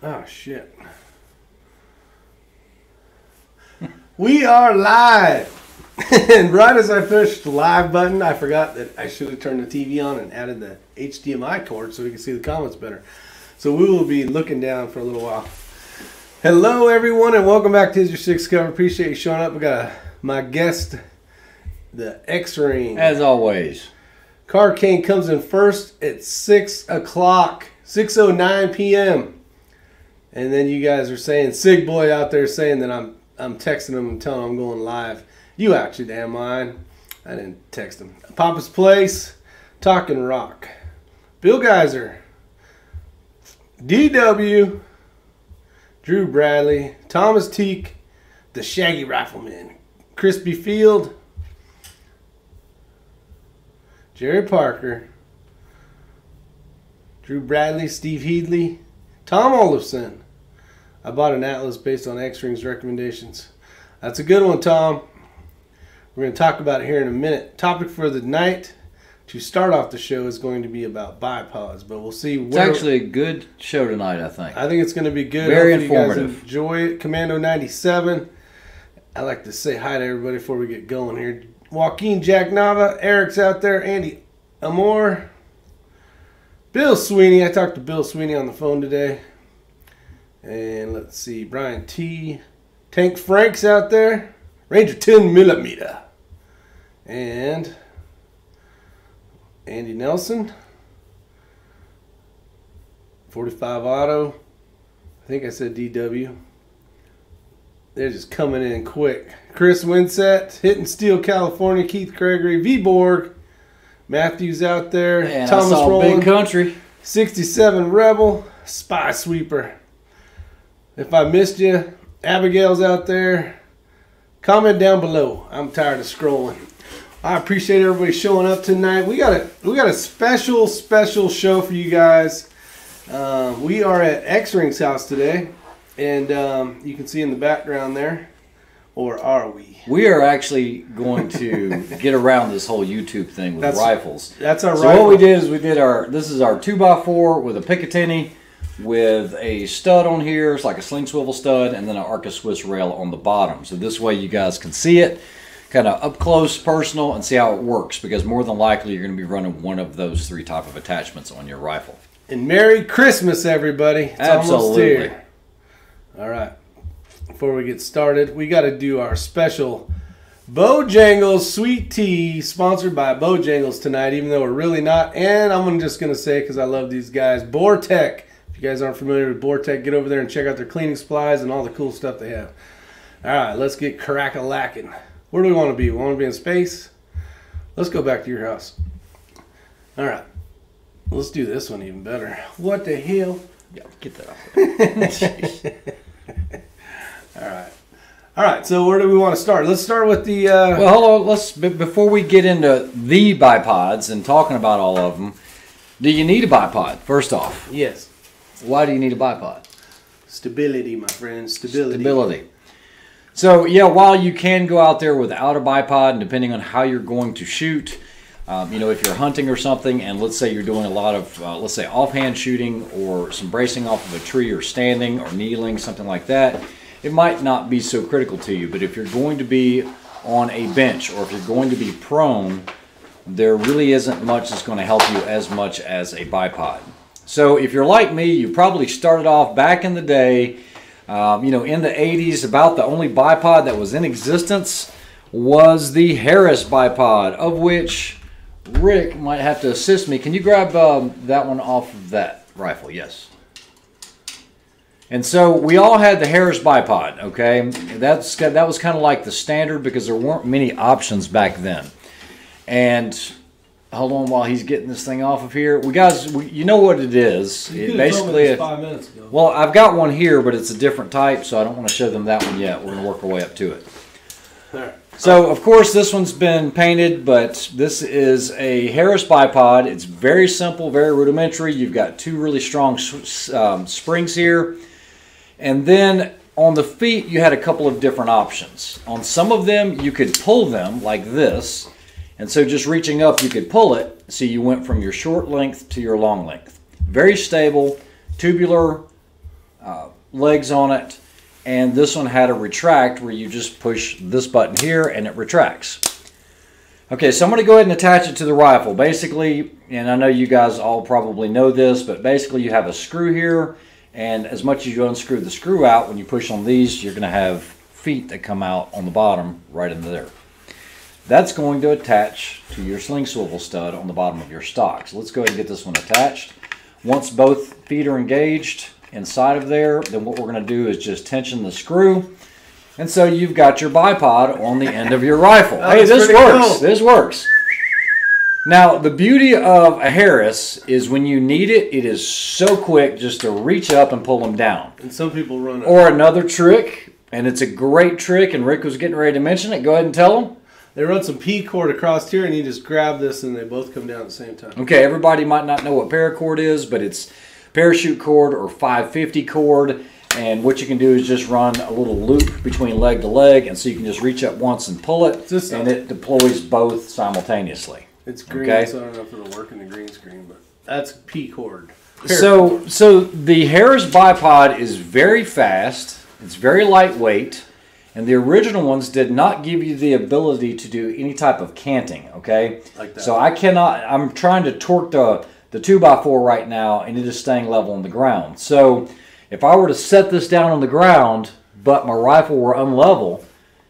Oh shit. we are live. and right as I pushed the live button, I forgot that I should have turned the TV on and added the HDMI cord so we can see the comments better. So we will be looking down for a little while. Hello everyone and welcome back to Is Your Six Cover. Appreciate you showing up. We got a, my guest, the X-Ring. As always. Car King comes in first at six o'clock, six oh nine p.m. And then you guys are saying, Sig Boy out there saying that I'm I'm texting him and telling him I'm going live. You actually damn line. I didn't text him. Papa's Place, Talking Rock, Bill Geyser, DW, Drew Bradley, Thomas Teak, the Shaggy Rifleman, Crispy Field, Jerry Parker, Drew Bradley, Steve Headley, Tom Olafson. I bought an Atlas based on X Ring's recommendations. That's a good one, Tom. We're going to talk about it here in a minute. Topic for the night to start off the show is going to be about bipods, but we'll see. It's actually a good show tonight, I think. I think it's going to be good. Very Hopefully you guys informative. enjoy it. Commando 97. I like to say hi to everybody before we get going here. Joaquin Jack Nava, Eric's out there, Andy Amore, Bill Sweeney. I talked to Bill Sweeney on the phone today. And let's see, Brian T. Tank Frank's out there. Ranger 10 millimeter. And Andy Nelson. 45 Auto. I think I said DW. They're just coming in quick. Chris Winsett, Hitting Steel, California. Keith Gregory, V Borg. Matthews out there. And Thomas I. Big Country. 67 Rebel, Spy Sweeper. If I missed you, Abigail's out there. Comment down below. I'm tired of scrolling. I appreciate everybody showing up tonight. We got a we got a special special show for you guys. Um, we are at X Ring's house today, and um, you can see in the background there, or are we? We are actually going to get around this whole YouTube thing with That's- rifles. That's our So rifle. what we did is we did our this is our two x four with a Picatinny with a stud on here. It's like a sling swivel stud, and then an Arca Swiss rail on the bottom. So this way you guys can see it, kind of up close, personal, and see how it works. Because more than likely you're going to be running one of those three type of attachments on your rifle. And Merry Christmas, everybody. It's Absolutely. All right. Before we get started, we got to do our special Bojangles Sweet Tea, sponsored by Bojangles tonight, even though we're really not. And I'm just going to say, because I love these guys, Bore Tech. If you guys aren't familiar with Bore Tech, get over there and check out their cleaning supplies and all the cool stuff they have. All right, let's get crack a lacking. Where do we want to be? We want to be in space? Let's go back to your house. All right. Let's do this one even better. What the hell? Yeah, get that off. All right. All right. So where do we want to start? Let's start with the. Uh, Well, hold on. Let's before we get into the bipods and talking about all of them. Do you need a bipod? First off, yes. Why do you need a bipod? Stability, my friend. Stability. Stability. So yeah, while you can go out there without a bipod, and depending on how you're going to shoot, um, you know, if you're hunting or something, and let's say you're doing a lot of, uh, let's say, offhand shooting or some bracing off of a tree or standing or kneeling, something like that, it might not be so critical to you. But if you're going to be on a bench or if you're going to be prone, there really isn't much that's going to help you as much as a bipod. So if you're like me, you probably started off back in the day, um, you know, in the 80s, about the only bipod that was in existence was the Harris bipod, of which Rick might have to assist me. Can you grab um, that one off of that rifle? Yes. And so we all had the Harris bipod, okay? That's that was kind of like the standard because there weren't many options back then. And hold on while he's getting this thing off of here. We guys, we, you know what it is. You It could've told me basically, this five minutes ago. well, I've got one here, but it's a different type, so I don't want to show them that one yet. We're going to work our way up to it. All right. So, of course, this one's been painted, but this is a Harris bipod. It's very simple, very rudimentary. You've got two really strong um, springs here. And then on the feet, you had a couple of different options. On some of them, you could pull them like this. And so just reaching up, you could pull it. So you went from your short length to your long length. Very stable, tubular uh, legs on it, and this one had a retract where you just push this button here and it retracts. Okay, so I'm going to go ahead and attach it to the rifle. Basically, and I know you guys all probably know this, but basically you have a screw here, and as much as you unscrew the screw out, when you push on these, you're going to have feet that come out on the bottom right into there. That's going to attach to your sling swivel stud on the bottom of your stock. So let's go ahead and get this one attached. Once both feet are engaged inside of there, then what we're going to do is just tension the screw and so you've got your bipod on the end of your rifle. hey, this works. Cool. This works. Now, the beauty of a Harris is when you need it, it is so quick just to reach up and pull them down. And some people run it. Or another trick, and it's a great trick, and Rick was getting ready to mention it. Go ahead and tell them. They run some P cord across here, and you just grab this, and they both come down at the same time. Okay, everybody might not know what paracord is, but it's parachute cord or 550 cord and what you can do is just run a little loop between leg to leg, and so you can just reach up once and pull it, and it deploys both simultaneously. It's green, okay? so I don't know if it'll work in the green screen, but that's P cord. So, so the Harris bipod is very fast. It's very lightweight, and the original ones did not give you the ability to do any type of canting. Okay, like that. So I cannot. I'm trying to torque the the two x four right now, and it is staying level on the ground. So if I were to set this down on the ground, but my rifle were unlevel,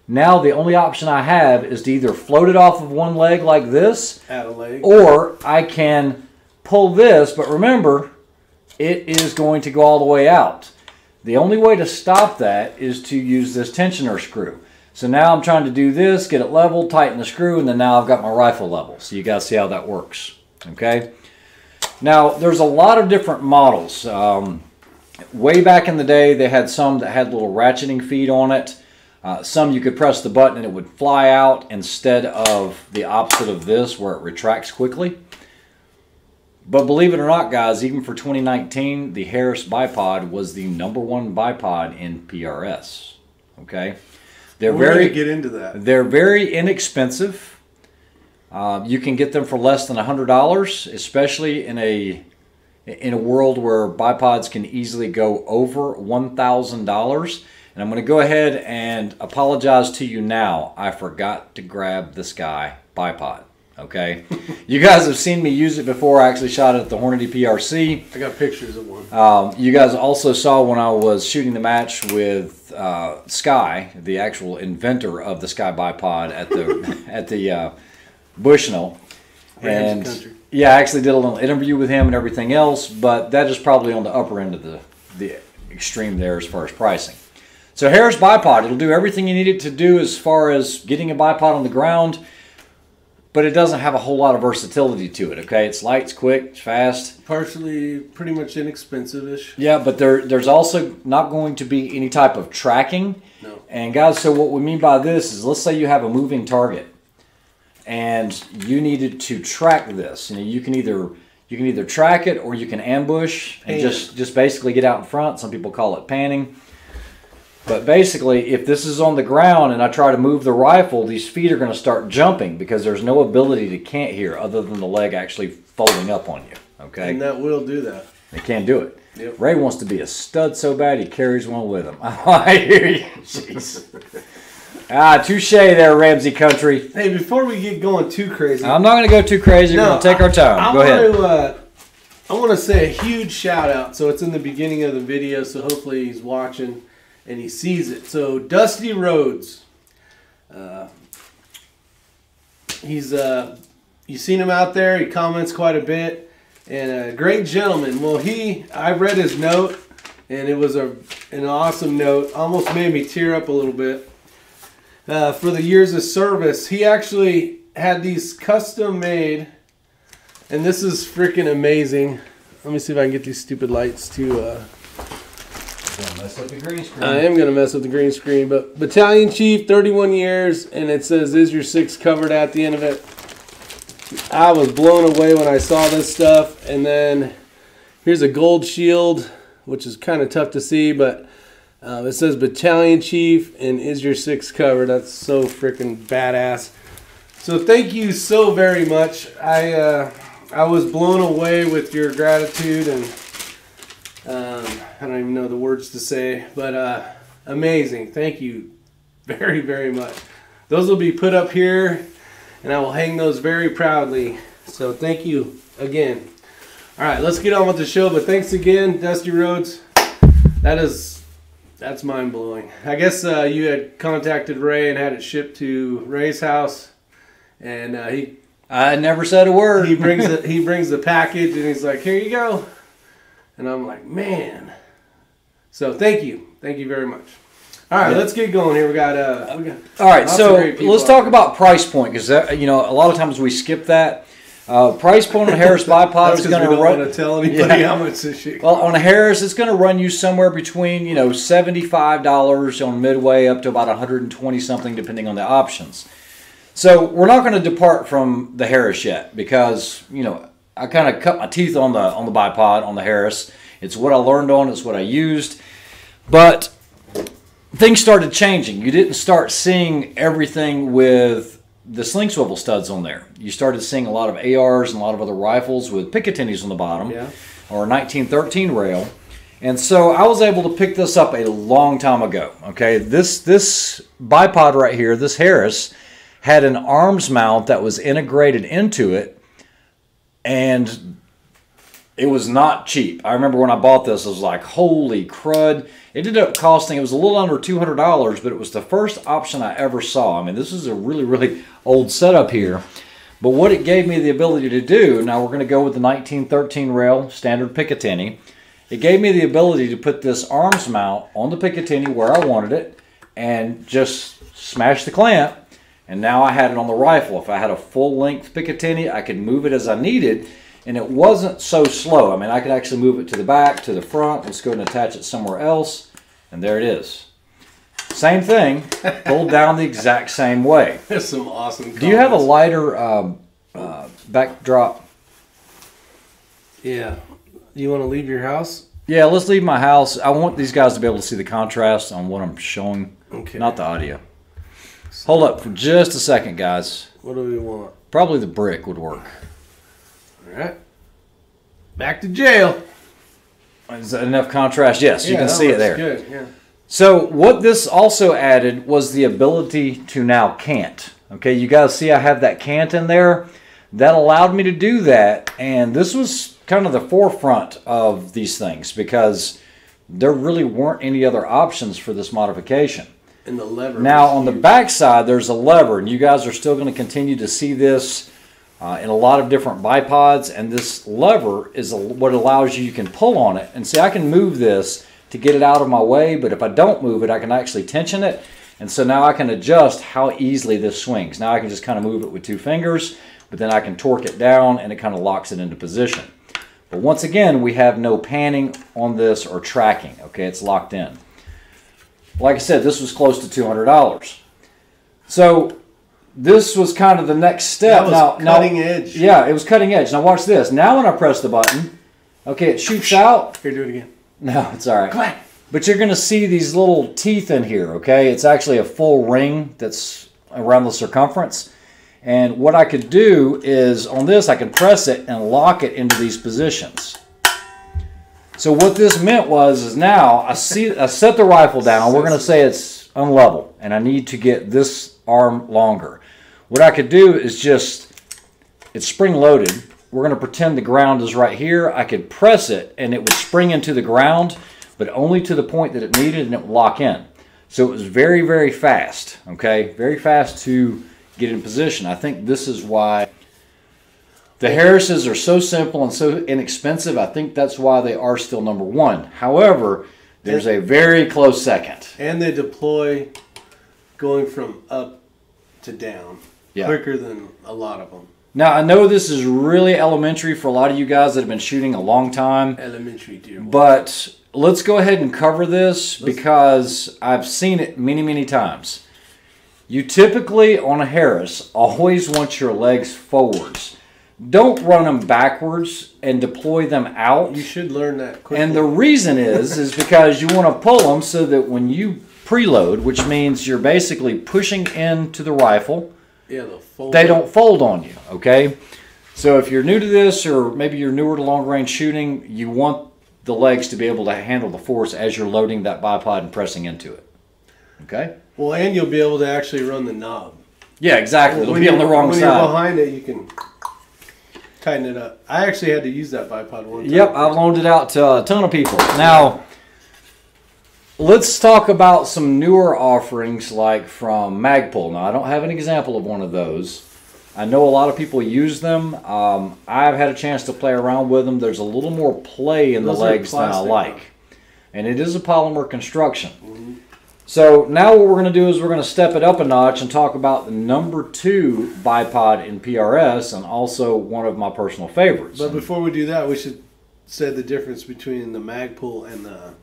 now the only option I have is to either float it off of one leg like this, leg. or I can pull this, but remember, it is going to go all the way out. The only way to stop that is to use this tensioner screw. So now I'm trying to do this, get it level, tighten the screw, and then now I've got my rifle level. So you guys see how that works, okay? Now, there's a lot of different models. Um, way back in the day, they had some that had little ratcheting feet on it. Uh, some you could press the button and it would fly out instead of the opposite of this where it retracts quickly. But believe it or not, guys, even for 2019, the Harris bipod was the number one bipod in PRS. Okay, they're We're very get into that. They're very inexpensive. Uh, you can get them for less than hundred dollars, especially in a in a world where bipods can easily go over $1,000. And I'm going to go ahead and apologize to you now. I forgot to grab this guy bipod. Okay, you guys have seen me use it before. I actually shot it at the Hornady PRC. I got pictures of one. Um, you guys also saw when I was shooting the match with uh, Ckye, the actual inventor of the Ckye bipod at the at the uh, Bushnell. and country. Yeah, I actually did a little interview with him and everything else, but that is probably on the upper end of the, the extreme there as far as pricing. So Harris bipod, it'll do everything you need it to do as far as getting a bipod on the ground, but it doesn't have a whole lot of versatility to it. Okay, it's light, it's quick, it's fast. Partially, pretty much inexpensive-ish. Yeah, but there, there's also not going to be any type of tracking. No. And guys, so what we mean by this is, let's say you have a moving target and you needed to track this. You know, you can either you can either track it or you can ambush and just just basically get out in front. Some people call it panning. But basically, if this is on the ground and I try to move the rifle, these feet are going to start jumping because there's no ability to cant here other than the leg actually folding up on you. Okay. And that will do that. It can't do it. Yep. Ray wants to be a stud so bad he carries one with him. I hear you. Jeez. Ah, touche there, Ramsey Country. Hey, before we get going too crazy, I'm not going to go too crazy. We're going to take our time. I, I go ahead. To, uh, I want to say a huge shout out. So it's in the beginning of the video, so hopefully he's watching and he sees it. So Dusty Rhodes, uh, he's uh, you seen him out there. He comments quite a bit, and a great gentleman. Well, he I read his note, and it was a an awesome note. Almost made me tear up a little bit uh, for the years of service. He actually had these custom made, and this is freaking amazing. Let me see if I can get these stupid lights to. Uh, mess up the green screen. I am gonna mess up the green screen, but battalion chief, 31 years, and it says "Is your six covered?" at the end of it. I was blown away when I saw this stuff, and then here's a gold shield, which is kind of tough to see, but um, it says battalion chief and is your six covered. That's so freaking badass. So thank you so very much. I uh, I was blown away with your gratitude and I don't even know the words to say, but uh, amazing. Thank you very, very much. Those will be put up here, and I will hang those very proudly. So thank you again. All right, let's get on with the show. But thanks again, Dusty Rhodes. That is that's mind blowing. I guess uh, you had contacted Ray and had it shipped to Ray's house, and uh, he I never said a word. he brings the, he brings the package and he's like, "Here you go," and I'm like, "Man." So thank you, thank you very much. All right, let's get going here. We got uh, we got All right, so let's talk there. about price point because you know a lot of times we skip that. Uh, price point on Harris bipod is going to don't run. want to tell anybody Yeah. how much this shit. Well, on a Harris, it's going to run you somewhere between you know seventy five dollars on Midway up to about one hundred and twenty something, depending on the options. So we're not going to depart from the Harris yet because you know I kind of cut my teeth on the on the bipod on the Harris. It's what I learned on. It's what I used, but things started changing. You didn't start seeing everything with the sling swivel studs on there. You started seeing a lot of ARs and a lot of other rifles with Picatinnies on the bottom Yeah. or a 1913 rail. And so I was able to pick this up a long time ago. Okay, this this bipod right here, this Harris, had an arms mount that was integrated into it, and it was not cheap. I remember when I bought this, I was like, "Holy crud!" It ended up costing. It was a little under two hundred dollars, but it was the first option I ever saw. I mean, this is a really really old setup here. But what it gave me the ability to do, now we're going to go with the 1913 rail standard Picatinny. It gave me the ability to put this arms mount on the Picatinny where I wanted it and just smash the clamp. And now I had it on the rifle. If I had a full length Picatinny, I could move it as I needed. And it wasn't so slow. I mean, I could actually move it to the back, to the front. Let's go and attach it somewhere else. And there it is. Same thing, pulled down the exact same way. That's some awesome. Do you have a lighter um, uh, backdrop? Yeah. You want to leave your house? Yeah, let's leave my house. I want these guys to be able to see the contrast on what I'm showing, Okay. not the audio. Hold up for just a second, guys. What do we want? Probably the brick would work. All right. Back to jail. Is that enough contrast? Yes, you can see it there. Good. Yeah. So what this also added was the ability to now cant. Okay, you guys see I have that cant in there. That allowed me to do that, and this was kind of the forefront of these things because there really weren't any other options for this modification. And the lever. Now on the huge. back side, there's a lever, and you guys are still going to continue to see this uh, in a lot of different bipods. And this lever is what allows you, you can pull on it and see I can move this to get it out of my way. But if I don't move it, I can actually tension it. And so now I can adjust how easily this swings. Now I can just kind of move it with two fingers, but then I can torque it down and it kind of locks it into position. But once again, we have no panning on this or tracking. Okay, it's locked in. Like I said, this was close to two hundred dollars. So this was kind of the next step. That was now, now- cutting edge. Yeah, it was cutting edge. Now watch this. Now when I press the button, okay, it shoots out. Here, do it again. No, it's all right. Come on. But you're going to see these little teeth in here, okay? It's actually a full ring that's around the circumference. And what I could do is on this, I can press it and lock it into these positions. So what this meant was, is now I see, I set the rifle down. We're going to say it's unlevel, and I need to get this arm longer. What I could do is just, it's spring loaded. We're going to pretend the ground is right here. I could press it, and it would spring into the ground, but only to the point that it needed, and it would lock in. So it was very, very fast. Okay, very fast to get in position. I think this is why the Harrises are so simple and so inexpensive. I think that's why they are still number one. However, there's a very close second. And they deploy going from up to down Yeah. quicker than a lot of them. Now I know this is really elementary for a lot of you guys that have been shooting a long time. Elementary deer. But let's go ahead and cover this because I've seen it many, many times. You typically, on a Harris, always want your legs forwards. Don't run them backwards and deploy them out. You should learn that quickly. And the reason is, is because you want to pull them so that when you preload, which means you're basically pushing into the rifle, yeah, the fold. they don't fold on you, okay? So if you're new to this or maybe you're newer to long range shooting, you want the legs to be able to handle the force as you're loading that bipod and pressing into it. Okay? Well, and you'll be able to actually run the knob. Yeah, exactly. It'll When be on the wrong when you're behind it, you can tighten it up. I actually had to use that bipod one time. Yep, I've loaned it out to a ton of people. Now, let's talk about some newer offerings like from Magpul. Now, I don't have an example of one of those. I know a lot of people use them. Um, I've had a chance to play around with them. There's a little more play in Those the legs than I like. And it is a polymer construction. Mm-hmm. So now what we're going to do is we're going to step it up a notch and talk about the number two bipod in PRS and also one of my personal favorites. But before we do that, we should say the difference between the Magpul and the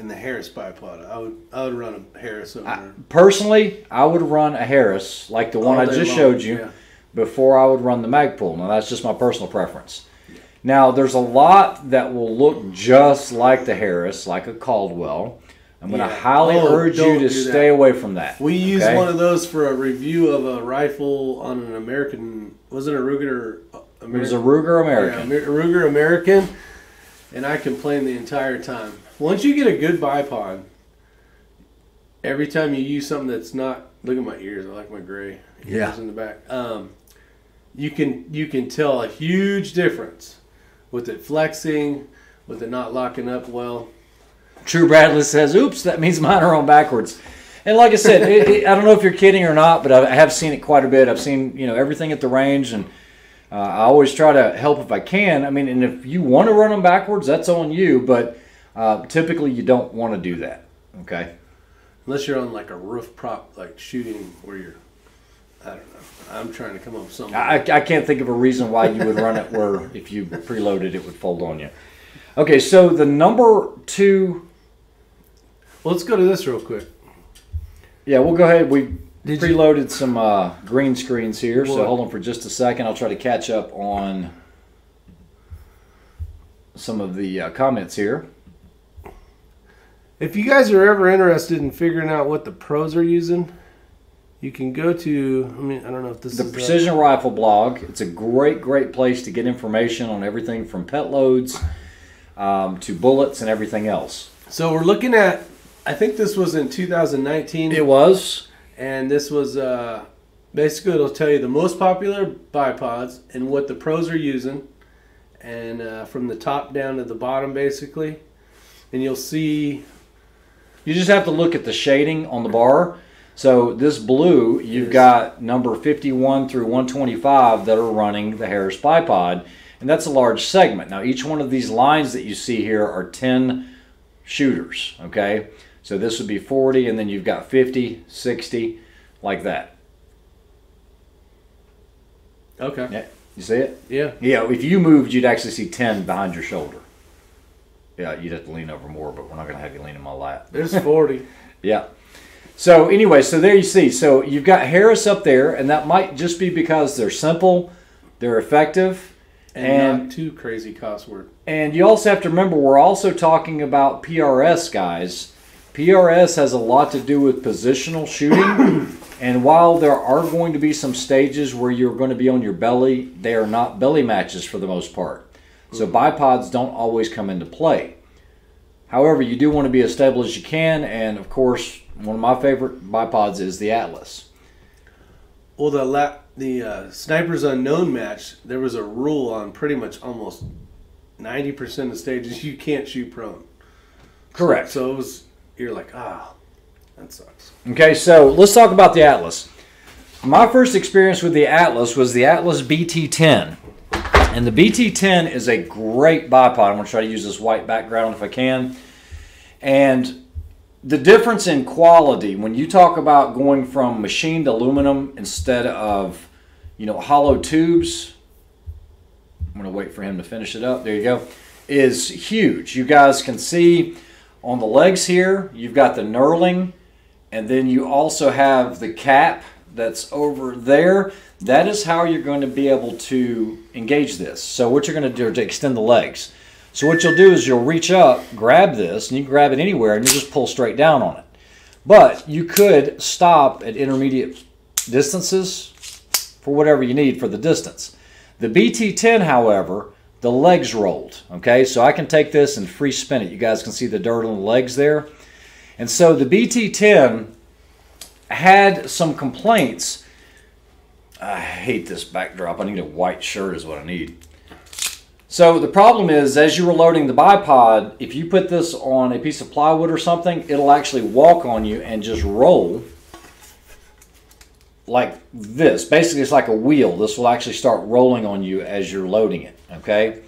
and the Harris bipod. I would I would run a Harris over. I- personally, I would run a Harris like the one I just long. showed you Yeah. before I would run the Magpul. Now that's just my personal preference. Now there's a lot that will look just like the Harris, like a Caldwell. I'm going to Yeah. highly Oh, urge you to stay that. away from that. We used one of those for a review of a rifle on an American. Was it a Ruger? uh, It was a Ruger American. Yeah, Ruger American, and I complained the entire time. Once you get a good bipod, every time you use something that's not look at my ears, I like my gray Yeah. ears in the back. Um, you can you can tell a huge difference with it flexing, with it not locking up well. True Bradley says, "Oops, that means mine are on backwards." And like I said, it, it, I don't know if you're kidding or not, but I have seen it quite a bit. I've seen you know everything at the range, and uh, I always try to help if I can. I mean, and if you want to run them backwards, that's on you. But uh, typically, you don't want to do that. Okay. Unless you're on like a roof prop, like shooting where you're. I don't know. I'm trying to come up with something. I, I can't think of a reason why you would run it where if you preloaded it would fold on you. Okay, so the number two. well, let's go to this real quick. Yeah, we'll go ahead. We Did you- preloaded some uh, green screens here, so hold on for just a second. I'll try to catch up on some of the uh, comments here. If you guys are ever interested in figuring out what the pros are using, you can go to. I mean, I don't know if this The is Precision Rifle blog. It's a great, great place to get information on everything from pet loads um, to bullets and everything else. So we're looking at. I think this was in 2019, It was. and this was uh, basically it'll tell you the most popular bipods and what the pros are using, and uh, from the top down to the bottom, basically, and you'll see. You just have to look at the shading on the bar. So this blue, you've Yes. got number 51 through 125 that are running the Harris bipod, and that's a large segment. Now each one of these lines that you see here are 10 shooters, okay? So this would be 40 and then you've got 50, 60 like that. Okay. Yeah, you see it? Yeah. Yeah, if you moved, you'd actually see 10 behind your shoulder. Yeah, you'd have to lean over more, but we're not going to have you lean in my lap. There's 40. Yeah. So anyway, so there you see. So you've got Harris up there, and that might just be because they're simple, they're effective, and, And- not too crazy cost word. and you also have to remember we're also talking about PRS guys. PRS has a lot to do with positional shooting, and while there are going to be some stages where you're going to be on your belly, they are not belly matches for the most part. So bipods don't always come into play. However, you do want to be as stable as you can, and of course, one of my favorite bipods is the Atlas. Well, the la- the uh, Snipers Unknown match, there was a rule on pretty much almost ninety percent of stages you can't shoot prone. Correct. So it was you're like, ah, that sucks. Okay, so let's talk about the Atlas. My first experience with the Atlas was the Atlas BT10. And the BT10 is a great bipod. I'm going to try to use this white background if I can. And the difference in quality, when you talk about going from machined aluminum instead of, you know, hollow tubes, I'm going to wait for him to finish it up. There you go. Is huge. You guys can see on the legs here, you've got the knurling, and then you also have the cap that's over there. That is how you're going to be able to engage this. So what you're going to do to extend the legs. So what you'll do is you'll reach up, grab this, and you can grab it anywhere, and you just pull straight down on it. But you could stop at intermediate distances for whatever you need for the distance. The BT10, however, the legs rolled. Okay, so I can take this and free spin it. You guys can see the dirt on the legs there. And so the BT10 had some complaints. I hate this backdrop. I need a white shirt is what I need. So the problem is, as you were loading the bipod, if you put this on a piece of plywood or something, it'll actually walk on you and just roll like this. Basically, it's like a wheel. This will actually start rolling on you as you're loading it, okay?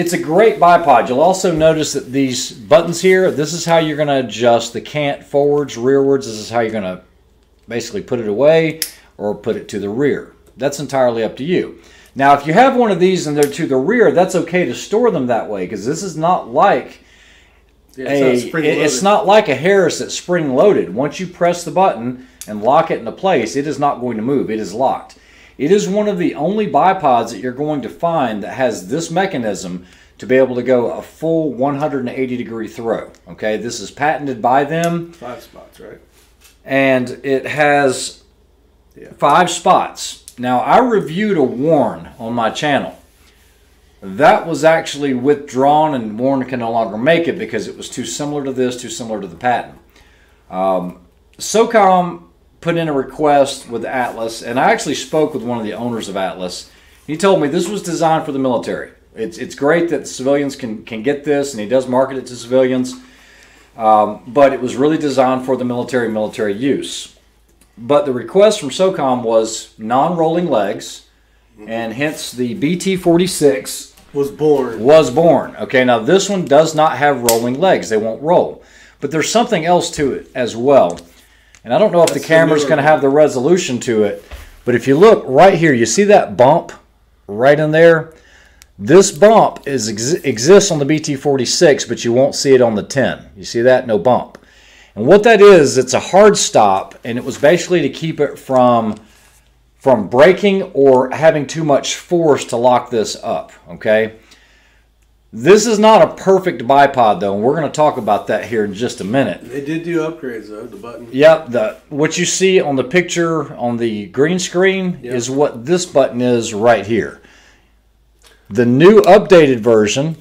It's a great bipod. You'll also notice that these buttons here, this is how you're going to adjust the cant forwards, rearwards. This is how you're going to basically put it away or put it to the rear. That's entirely up to you. Now, if you have one of these and they're to the rear, that's okay to store them that way because this is not like Yeah, a, it's, not it's not like a Harris that's spring loaded. Once you press the button and lock it into place, it is not going to move. It is locked. It is one of the only bipods that you're going to find that has this mechanism to be able to go a full 180 degree throw. Okay, this is patented by them five spots, right? and it has Yeah. five spots. Now, I reviewed a Warne on my channel. That was actually withdrawn, and Warne can no longer make it because it was too similar to this, too similar to the patent. Um, SOCOM put in a request with Atlas, and I actually spoke with one of the owners of Atlas. He told me this was designed for the military. It's, it's great that civilians can, can get this, and he does market it to civilians, um, but it was really designed for the military military use. But the request from SOCOM was non-rolling legs, and hence the BT-46 Was born. was born. Okay, now this one does not have rolling legs; they won't roll. But there's something else to it as well, and I don't know if That's the camera's going to have the resolution to it. But if you look right here, you see that bump right in there. This bump is ex- exists on the BT46, but you won't see it on the 10. You see that? No bump. And what that is, it's a hard stop, and it was basically to keep it from from breaking or having too much force to lock this up. Okay. This is not a perfect bipod though, and we're going to talk about that here in just a minute. They did do upgrades though. The button. Yep, the what you see on the picture on the green screen Yep. is what this button is right here. The new updated version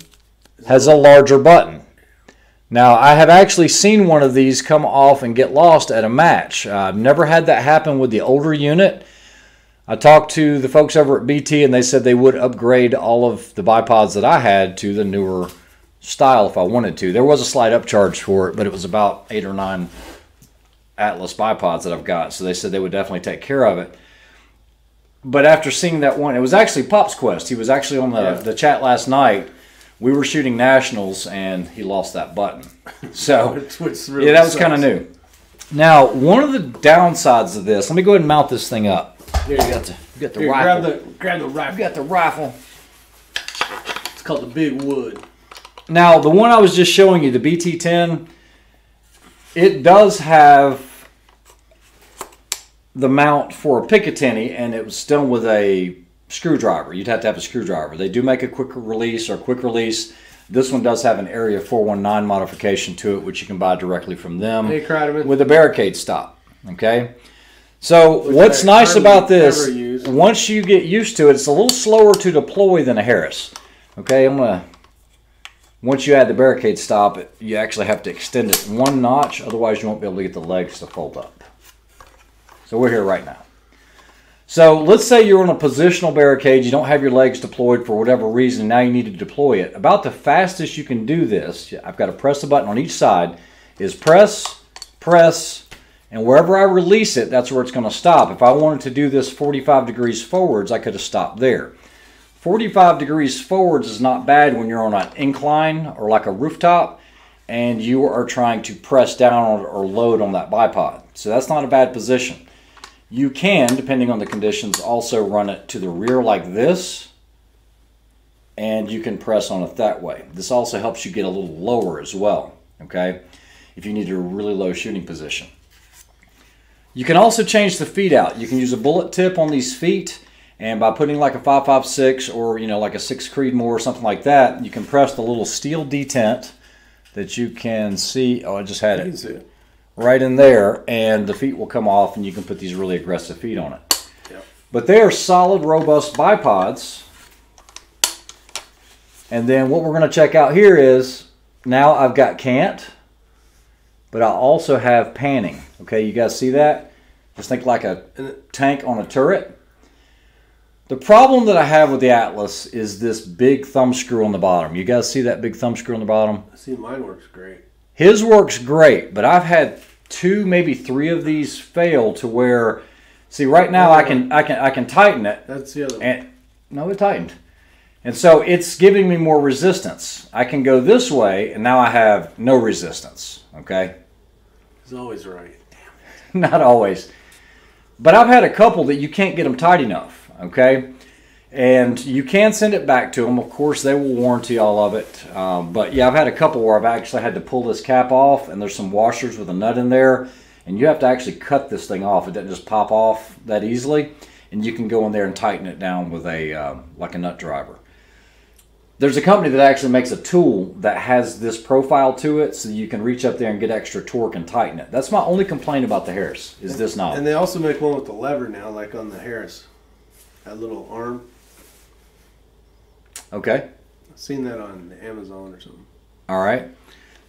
has a larger button. Now, I have actually seen one of these come off and get lost at a match. Uh, I've never had that happen with the older unit. I talked to the folks over at BT and they said they would upgrade all of the bipods that I had to the newer style if I wanted to. There was a slight upcharge for it, but it was about eight or nine Atlas bipods that I've got. So they said they would definitely take care of it. But after seeing that one, it was actually Pop's Quest. He was actually on the, Yeah. the chat last night. We were shooting nationals and he lost that button. So really yeah, that was kind of new. Now, one of the downsides of this, let me go ahead and mount this thing up. Here you You got the, you got the Here, rifle. grab the grab the you rifle. got the rifle. It's called the Big Wood. Now, the one I was just showing you, the BT10, it does have the mount for a Picatinny, and it was done with a screwdriver. You'd have to have a screwdriver. They do make a quick release or quick release. This one does have an Area 419 modification to it, which you can buy directly from them Hey, with a barricade stop. Okay. So Which what's nice about this? Once you get used to it, it's a little slower to deploy than a Harris. Okay, I'm gonna. Once you add the barricade stop, it- you actually have to extend it one notch, otherwise you won't be able to get the legs to fold up. So we're here right now. So let's say you're on a positional barricade, you don't have your legs deployed for whatever reason, now you need to deploy it. About the fastest you can do this, I've got to press the button on each side, is press, press, and wherever I release it, that's where it's going to stop. If I wanted to do this 45 degrees forwards, I could have stopped there. 45 degrees forwards is not bad when you're on an incline or like a rooftop and you are trying to press down or load on that bipod. So that's not a bad position. You can, depending on the conditions, also run it to the rear like this and you can press on it that way. This also helps you get a little lower as well, okay? If you need a really low shooting position. You can also change the feet out. You can use a bullet tip on these feet, and by putting like a 556 or you know like a six Creedmoor or something like that, you can press the little steel detent that you can see. Oh, I just had it it. right in there, and the feet will come off, and you can put these really aggressive feet on it. Yep. But they are solid, robust bipods. And then what we're going to check out here is now I've got cant, but I also have panning. Okay, you guys see that? Just think like a tank on a turret. The problem that I have with the Atlas is this big thumb screw on the bottom. You guys see that big thumb screw on the bottom? I see, mine works great. His works great, but I've had two, maybe three of these fail to where, see, right now I can I can I can tighten it, That's the other one. and no, it tightened, and so it's giving me more resistance. I can go this way, and now I have no resistance. Okay, He's always right. not always, but I've had a couple that you can't get them tight enough. Okay. And you can send it back to them. Of course, they will warranty all of it. Um, but yeah, I've had a couple where I've actually had to pull this cap off, and there's some washers with a nut in there, and you have to actually cut this thing off. It doesn't just pop off that easily, and you can go in there and tighten it down with a um, like a nut driver. There's a company that actually makes a tool that has this profile to it, so you can reach up there and get extra torque and tighten it. That's my only complaint about the Harris is this knob. And they also make one with the lever now, like on the Harris. That little arm. Okay. I've seen that on Amazon or something. All right.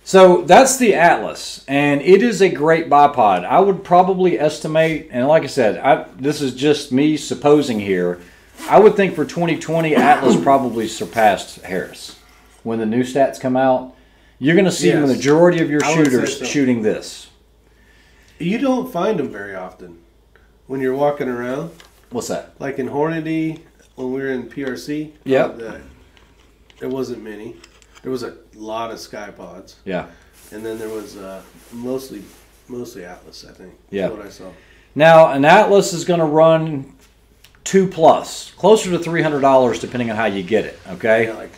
So that's the Atlas, and it is a great bipod. I would probably estimate, and like I said, I, this is just me supposing here. I would think for 2020, Atlas probably surpassed Harris. When the new stats come out, you're going to see the majority of your I would say shooters so. shooting this. You don't find them very often when you're walking around. What's that? Like in Hornady, when we were in PRC. Yep. uh, there wasn't many. There was a lot of CKYE-PODs, Yeah. and then there was uh, mostly mostly Atlas. I think. Yeah. What I saw. Now, an Atlas is going to run two plus, closer to $300 depending on how you get it. Okay. Yeah, like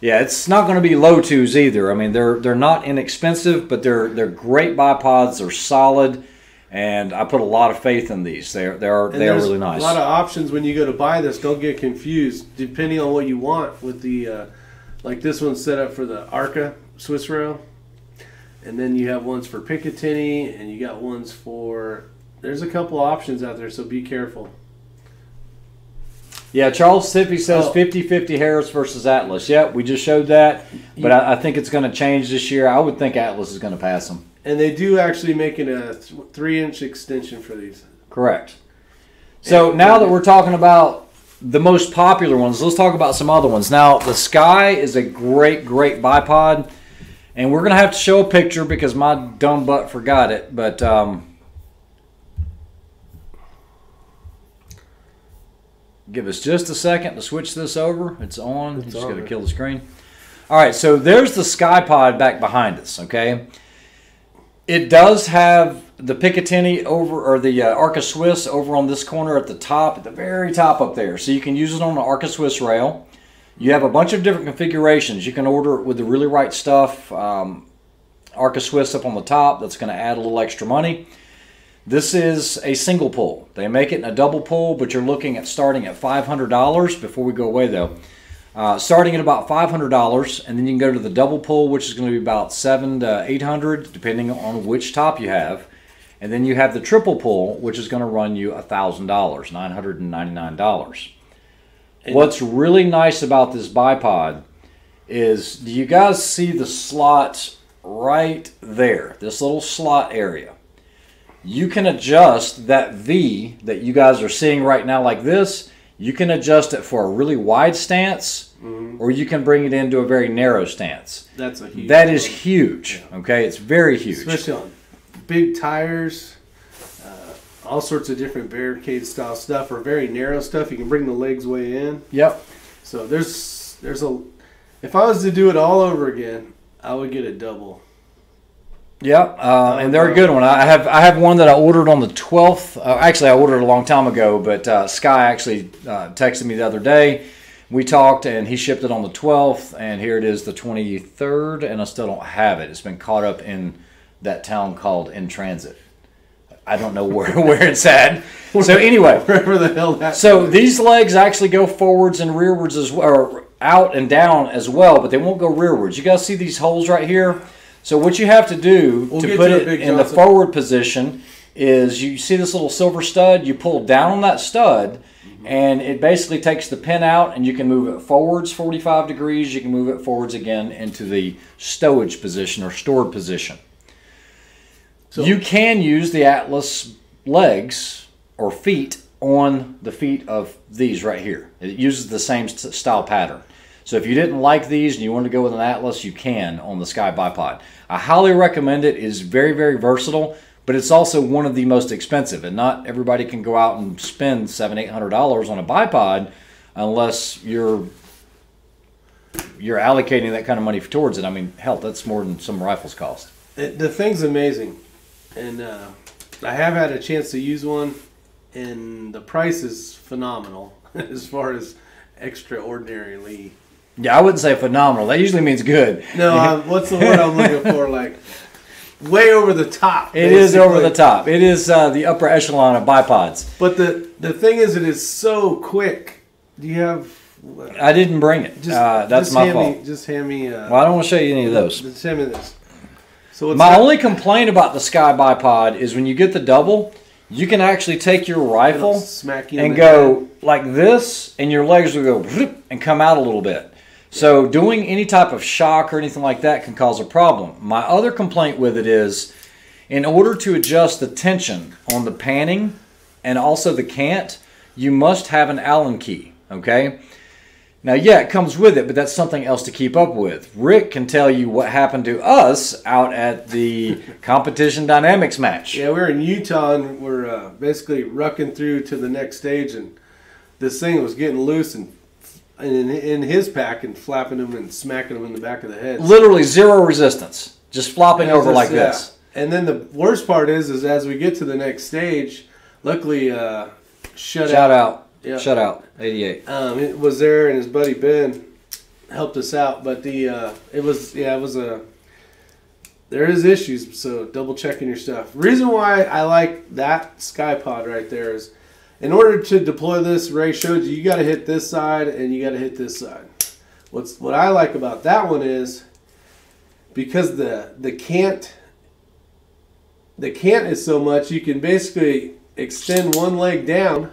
Yeah, it's not going to be low twos either. I mean, they're they're not inexpensive, but they're they're great bipods. They're solid, and I put a lot of faith in these. They're they are they are really nice. A lot of options when you go to buy this. Don't get confused. Depending on what you want with the, uh, like this one's set up for the Arca Swiss rail, and then you have ones for Picatinny, and you got ones for. There's a couple options out there, so be careful. Yeah, Charles Tiffy says Oh. 50-50 Harris versus Atlas. Yep, we just showed that, but I, I think it's going to change this year. I would think Atlas is going to pass them. And they do actually make it a th- three-inch extension for these. Correct. So now that we're talking about the most popular ones, let's talk about some other ones. Now, the Ckye is a great, great bipod, and we're gonna have to show a picture because my dumb butt forgot it. But um, give us just a second to switch this over. It's on. It's just on gotta kill the screen. All right, so there's the CKYE-POD back behind us. Okay. It does have the Picatinny over, or the uh, Arca Swiss over on this corner at the top, at the very top up there. So you can use it on the Arca Swiss rail. You have a bunch of different configurations. You can order it with the really right stuff. Um, Arca Swiss up on the top, that's going to add a little extra money. This is a single pull. They make it in a double pull, but you're looking at starting at $500 before we go away though. Uh, starting at about $500, and then you can go to the double pull, which is going to be about seven to 800 depending on which top you have. And then you have the triple pull, which is going to run you $1,000, $999. What's really nice about this bipod is do you guys see the slot right there? This little slot area. You can adjust that V that you guys are seeing right now, like this. You can adjust it for a really wide stance, or you can bring it into a very narrow stance. That's a huge. That is huge. Okay, it's very huge. especially on big tires. Uh, all sorts of different barricade style stuff or very narrow stuff. You can bring the legs way in. Yep. So there's there's a. If I was to do it all over again, I would get a double. Yep, uh, and they're a good one. I have I have one that I ordered on the twelfth. Uh, actually, I ordered a long time ago, but uh, Ckye actually uh, texted me the other day. We talked, and he shipped it on the twelfth, and here it is, the twenty third, and I still don't have it. It's been caught up in that town called In Transit. I don't know where where it's at. So anyway, Wherever the hell that. so these legs actually go forwards and rearwards as well, or out and down as well, but they won't go rearwards. You guys see these holes right here? So what you have to do We'll to put to it, in the forward position is you see this little silver stud, you pull down on that stud, and it basically takes the pin out and you can move it forwards 45 degrees. You can move it forwards again into the stowage position or stored position. So- you can use the atlas legs or feet on the feet of these right here. It uses the same style pattern. So if you didn't like these and you want to go with an atlas you can on the Ckye bipod i highly recommend it it is very very versatile but it's also one of the most expensive and not everybody can go out and spend seven eight hundred dollars on a bipod unless you're you're allocating that kind of money towards it i mean hell that's more than some rifles cost It, the thing's amazing, and uh, I have had a chance to use one, and the price is phenomenal as far as extraordinarily. Yeah i wouldn't say phenomenal that usually means good No, um, what's the word I'm looking for? Like way over the top. It is over the top. It is uh, the upper echelon of bipods. But the the thing is, it is so quick. Do you have? I didn't bring it. Just uh, that's just my fault. Me, just hand me. Uh, Well, I don't want to show you any of those. Just hand me this. So My not- only complaint about the Ckye bipod is when you get the double, you can actually take your rifle you and the head. go like this, and your legs will go and come out a little bit. So doing any type of shock or anything like that can cause a problem. My other complaint with it is, in order to adjust the tension on the panning and also the cant, you must have an Allen key. Okay. Now, yeah, it comes with it, but that's something else to keep up with. Rick can tell you what happened to us out at the competition dynamics match. Yeah, we were in Utah and we're uh, basically rucking through to the next stage, and this thing was getting loose and in, in his pack and flapping him and smacking him in the back of the head. Literally zero resistance, just flopping over like Yeah. this. And then the worst part is, is as we get to the next stage, luckily, uh, shut Shout out. Yeah. Shut out. 88. um, it was there, and his buddy Ben helped us out. But the uh, it was yeah, it was a there is issues, so double checking your stuff. Reason why I like that CKYE-POD right there is, in order to deploy this, Ray showed you you got to hit this side and you got to hit this side. What's what I like about that one is because the the cant the cant is so much you can basically extend one leg down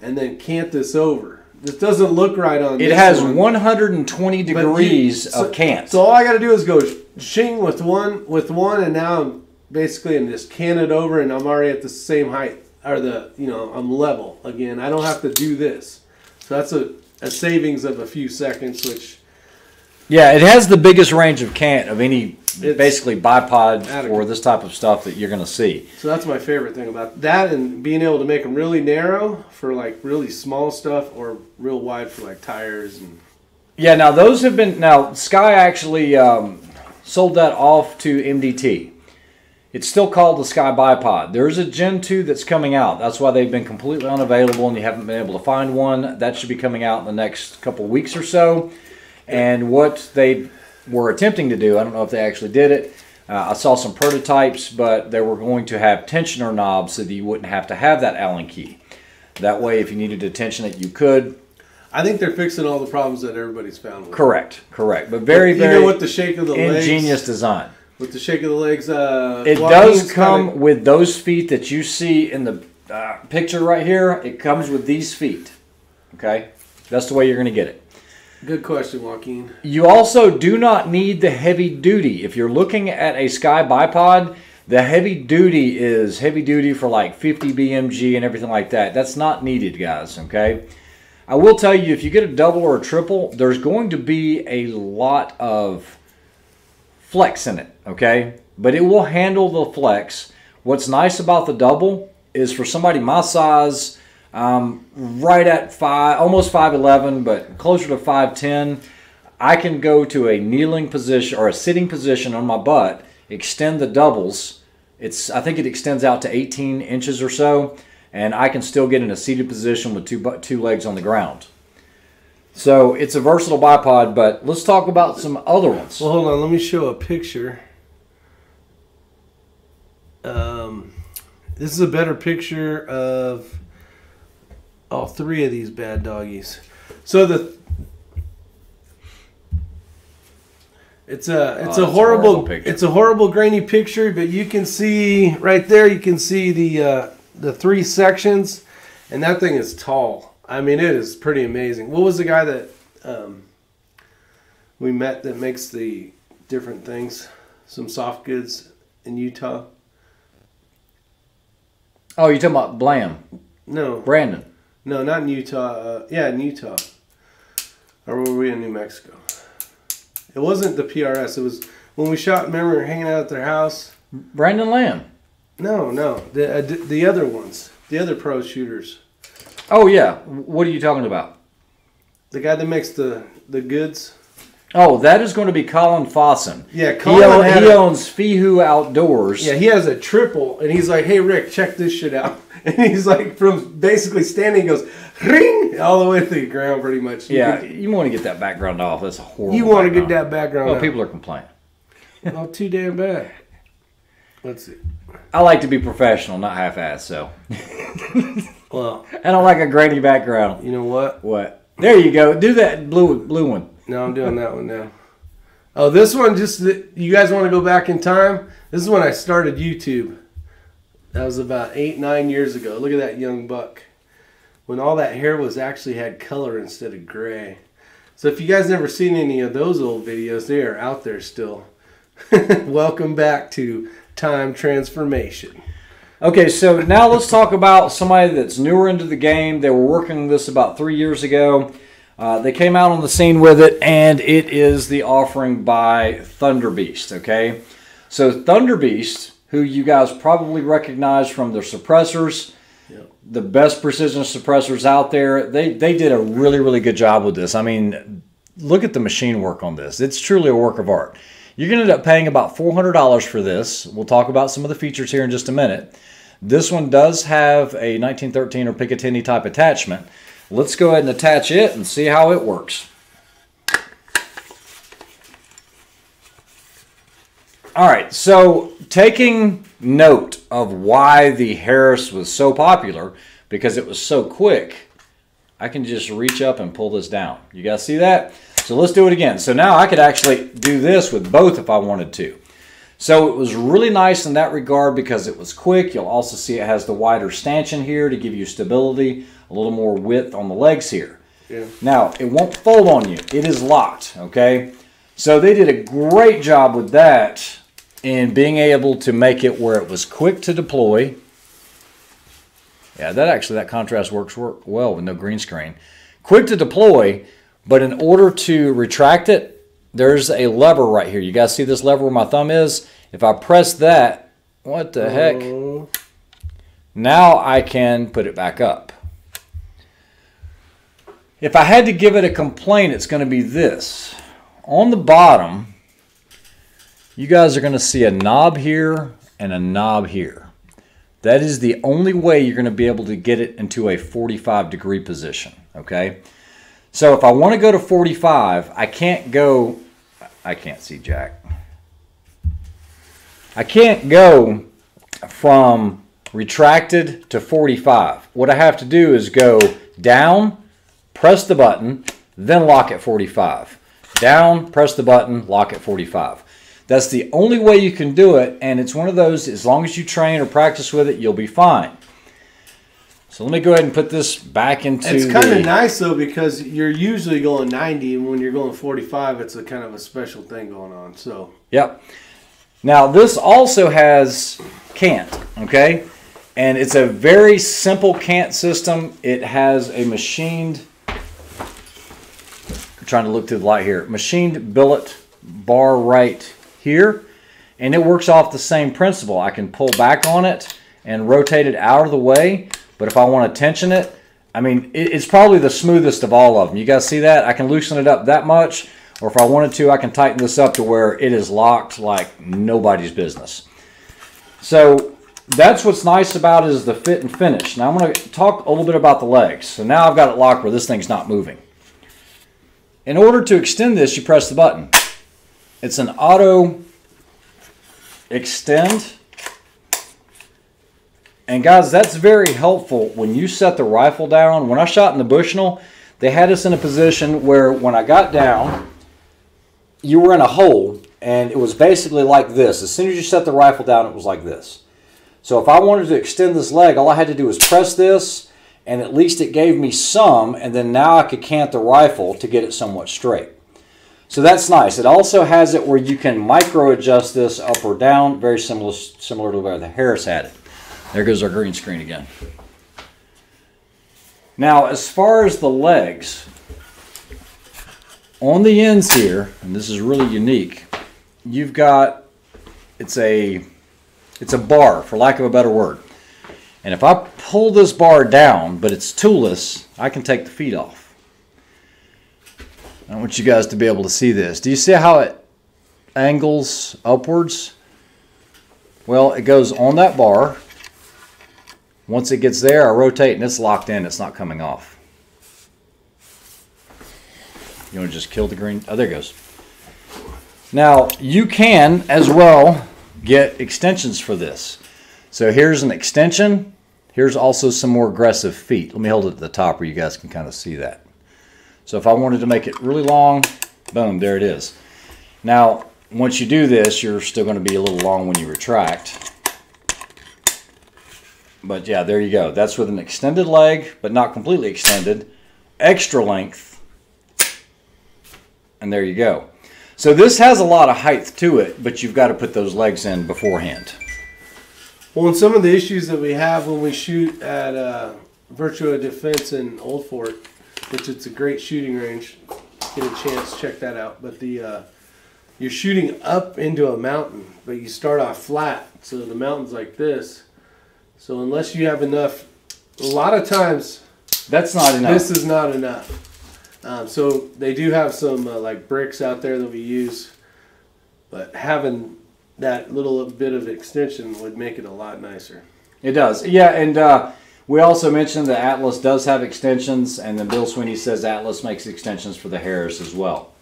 and then cant this over. This doesn't look right on. It has one. 120 But you- degrees so- of cant. So all I got to do is go shing with one with one, and now I'm basically in just can it over, and I'm already at the same height or the you know I'm level again. I don't have to do this, so that's a, a savings of a few seconds, which yeah, it has the biggest range of cant of any It's basically bipod adequate. or this type of stuff that you're going to see. so that's my favorite thing about that, and being able to make them really narrow for like really small stuff, or real wide for like tires and Yeah, now those have been now Ckye actually um, sold that off to MDT. It's still called the Ckye Bipod. There's a Gen 2 that's coming out. That's why they've been completely unavailable and you haven't been able to find one. That should be coming out in the next couple weeks or so. And what they were attempting to do, I don't know if they actually did it. Uh, I saw some prototypes, but they were going to have tensioner knobs so that you wouldn't have to have that Allen key. That way, if you needed to tension it, you could. I think they're fixing all the problems that everybody's found. With. Correct, correct. But very, Even very with the shake of the ingenious legs, design. With the shake of the legs. Uh, It does come kinda- with those feet that you see in the uh, picture right here. It comes with these feet. Okay, that's the way you're going to get it. Good question, Joaquin. You also do not need the heavy duty. If you're looking at a Ckye bipod, the heavy duty is heavy duty for like 50 BMG and everything like that. That's not needed, guys. Okay. I will tell you, if you get a double or a triple, there's going to be a lot of flex in it. Okay, but it will handle the flex. What's nice about the double is for somebody my size, um, right at five, almost five eleven, but closer to five ten. I can go to a kneeling position or a sitting position on my butt, extend the doubles. It's I think it extends out to 18 inches or so, and I can still get in a seated position with two two legs on the ground. So it's a versatile bipod, but let's talk about some other ones. Well, hold on. Let me show a picture. Um, this is a better picture of all three of these bad doggies. So the it's a it's Oh, a horrible, horrible picture. it's a horrible grainy picture, but you can see right there. You can see the uh, the three sections, and that thing is tall. I mean, it is pretty amazing. What was the guy that um, we met that makes the different things? Some soft goods in Utah. Oh, you're talking about Blam, No, Brandon? no, not in Utah. Uh, yeah, in Utah. Or were we in New Mexico? It wasn't the PRS. It was when we shot. Remember, we were hanging out at their house. Brandon Lamb. No, no, the uh, the other ones, the other pro shooters. Oh yeah. What are you talking about? The guy that makes the the goods. Oh, that is going to be Colin Fossen. Yeah, He, Colin own, he a- owns Fihu Outdoors. Yeah, he has a triple, and he's like, "Hey Rick, check this shit out." And he's like, from basically standing, goes ring all the way to the ground, pretty much. Yeah, you want to get that background off. That's a horrible. you want to get that background? Well, out. people are complaining. oh, too damn bad. Let's see. I like to be professional, not half-assed. So, Well, I don't like a grainy background. you know what? What? There you go. Do that blue blue one. No, I'm doing that one now. Oh, this one just you guys want to go back in time? This is when I started YouTube. That was about eight, nine years ago. Look at that young buck. When all that hair was actually had color instead of gray. So if you guys never seen any of those old videos, they are out there still. Welcome back to Time Transformation. Okay, so now let's talk about somebody that's newer into the game. They were working this about three years ago. Uh, they came out on the scene with it, and it is the offering by Thunder Beast. Okay, so Thunder Beast, who you guys probably recognize from their suppressors, Yep. the best precision suppressors out there. They they did a really really good job with this. I mean, look at the machine work on this. It's truly a work of art. You're going to end up paying about $400 for this. We'll talk about some of the features here in just a minute. This one does have a 1913 or Picatinny type attachment. Let's go ahead and attach it and see how it works. All right, so taking note of why the Harris was so popular, because it was so quick, I can just reach up and pull this down. You guys see that? So let's do it again. So now I could actually do this with both if I wanted to. So it was really nice in that regard because it was quick. You'll also see it has the wider stanchion here to give you stability, a little more width on the legs here. Yeah. Now, it won't fold on you. It is locked, okay? So they did a great job with that in being able to make it where it was quick to deploy. Yeah, that actually, that contrast works work well with no green screen. Quick to deploy, but in order to retract it, there's a lever right here. You guys see this lever where my thumb is? If I press that, what the heck? Oh, Now I can put it back up. If I had to give it a complaint, it's going to be this. On the bottom, you guys are going to see a knob here and a knob here. That is the only way you're going to be able to get it into a 45 degree position, okay? So if I want to go to 45, I can't go, I can't see Jack. I can't go from retracted to 45. What I have to do is go down, press the button, then lock at 45. Down, press the button, lock at 45. That's the only way you can do it, and it's one of those, as long as you train or practice with it, you'll be fine. So let me go ahead and put this back into It's kind the- of nice though because you're usually going 90, and when you're going 45, it's a kind of a special thing going on. So Yep. Now this also has cant, okay? And it's a very simple cant system. It has a machined I'm trying to look through the light here. Machined billet bar right here. And it works off the same principle. I can pull back on it and rotate it out of the way. But if I want to tension it, I mean, it- it's probably the smoothest of all of them. You guys see that? I can loosen it up that much. Or if I wanted to, I can tighten this up to where it is locked like nobody's business. So that's what's nice about it is the fit and finish. Now I'm going to talk a little bit about the legs. So now I've got it locked where this thing's not moving. In order to extend this, you press the button. It's an auto extend. And guys, that's very helpful when you set the rifle down. When I shot in the Bushnell, they had us in a position where when I got down, you were in a hole and it was basically like this. As soon as you set the rifle down, it was like this. So if I wanted to extend this leg, all I had to do was press this and at least it gave me some, and then now I could cant the rifle to get it somewhat straight. So that's nice. It also has it where you can micro adjust this up or down, very similar similar to where the Harris had it. There goes our green screen again. Now, as far as the legs, on the ends here, and this is really unique, you've got it's a it's a bar, for lack of a better word. And if I pull this bar down, but it's toolless, I can take the feet off. I want you guys to be able to see this. Do you see how it angles upwards? Well, it goes on that bar. Once it gets there, I rotate and it's locked in. It's not coming off. You want to just kill the green? Oh, there it goes. Now, you can as well get extensions for this. So here's an extension. Here's also some more aggressive feet. Let me hold it at the top where you guys can kind of see that. So if I wanted to make it really long, boom, there it is. Now, once you do this, you're still going to be a little long when you retract. But yeah, there you go. That's with an extended leg, but not completely extended. Extra length. And there you go. So this has a lot of height to it, but you've got to put those legs in beforehand. Well, and some of the issues that we have when we shoot at uh, Virtua Defense in Old Fort, which it's a great shooting range. Get a chance, check that out. But the uh, you're shooting up into a mountain, but you start off flat, so the mountain's like this. So unless you have enough, a lot of times That's not enough. this is not enough. Um, so they do have some uh, like bricks out there that we use, but having that little bit of extension would make it a lot nicer. It does. Yeah, and uh, we also mentioned that Atlas does have extensions, and then Bill Sweeney says Atlas makes extensions for the Harris as well.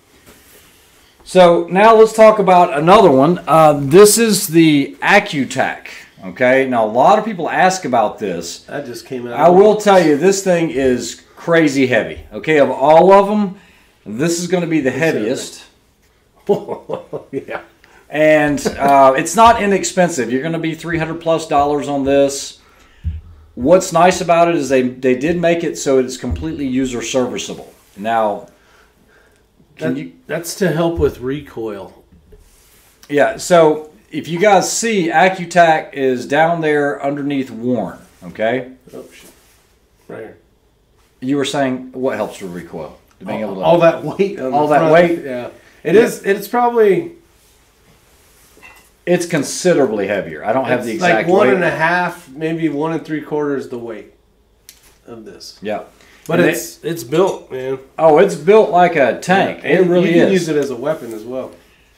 So now let's talk about another one. Uh, this is the AccuTac. Okay, now a lot of people ask about this. That just came out. I will tell you, this thing is crazy heavy. Okay, of all of them, this is going to be the heaviest. yeah. and uh, it's not inexpensive. You're going to be 300 plus dollars on this. What's nice about it is they they did make it so it's completely user serviceable. Now, can That- you? That's to help with recoil. Yeah. So if you guys see, AccuTac is down there underneath Warne. Okay. Oh shit! Right here. You were saying what helps with recoil? To being able to all that weight. All that front, weight? Yeah. It is. It's probably. It's considerably heavier. I don't have the exact like one weight. and a half, maybe one and three quarters the weight of this. yeah. But And it's it's built, man. Oh, it's built like a tank. And it really you can is. use it as a weapon as well.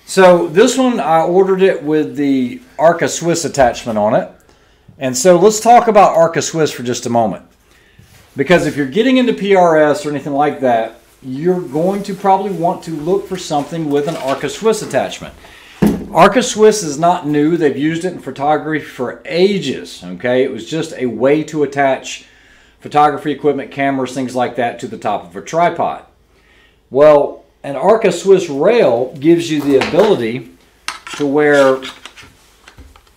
So this one, I ordered it with the Arca Swiss attachment on it. And so let's talk about Arca Swiss for just a moment. Because if you're getting into PRS or anything like that, you're going to probably want to look for something with an Arca Swiss attachment. Arca Swiss is not new. They've used it in photography for ages. Okay, it was just a way to attach photography equipment, cameras, things like that to the top of a tripod. Well, an Arca Swiss rail gives you the ability to where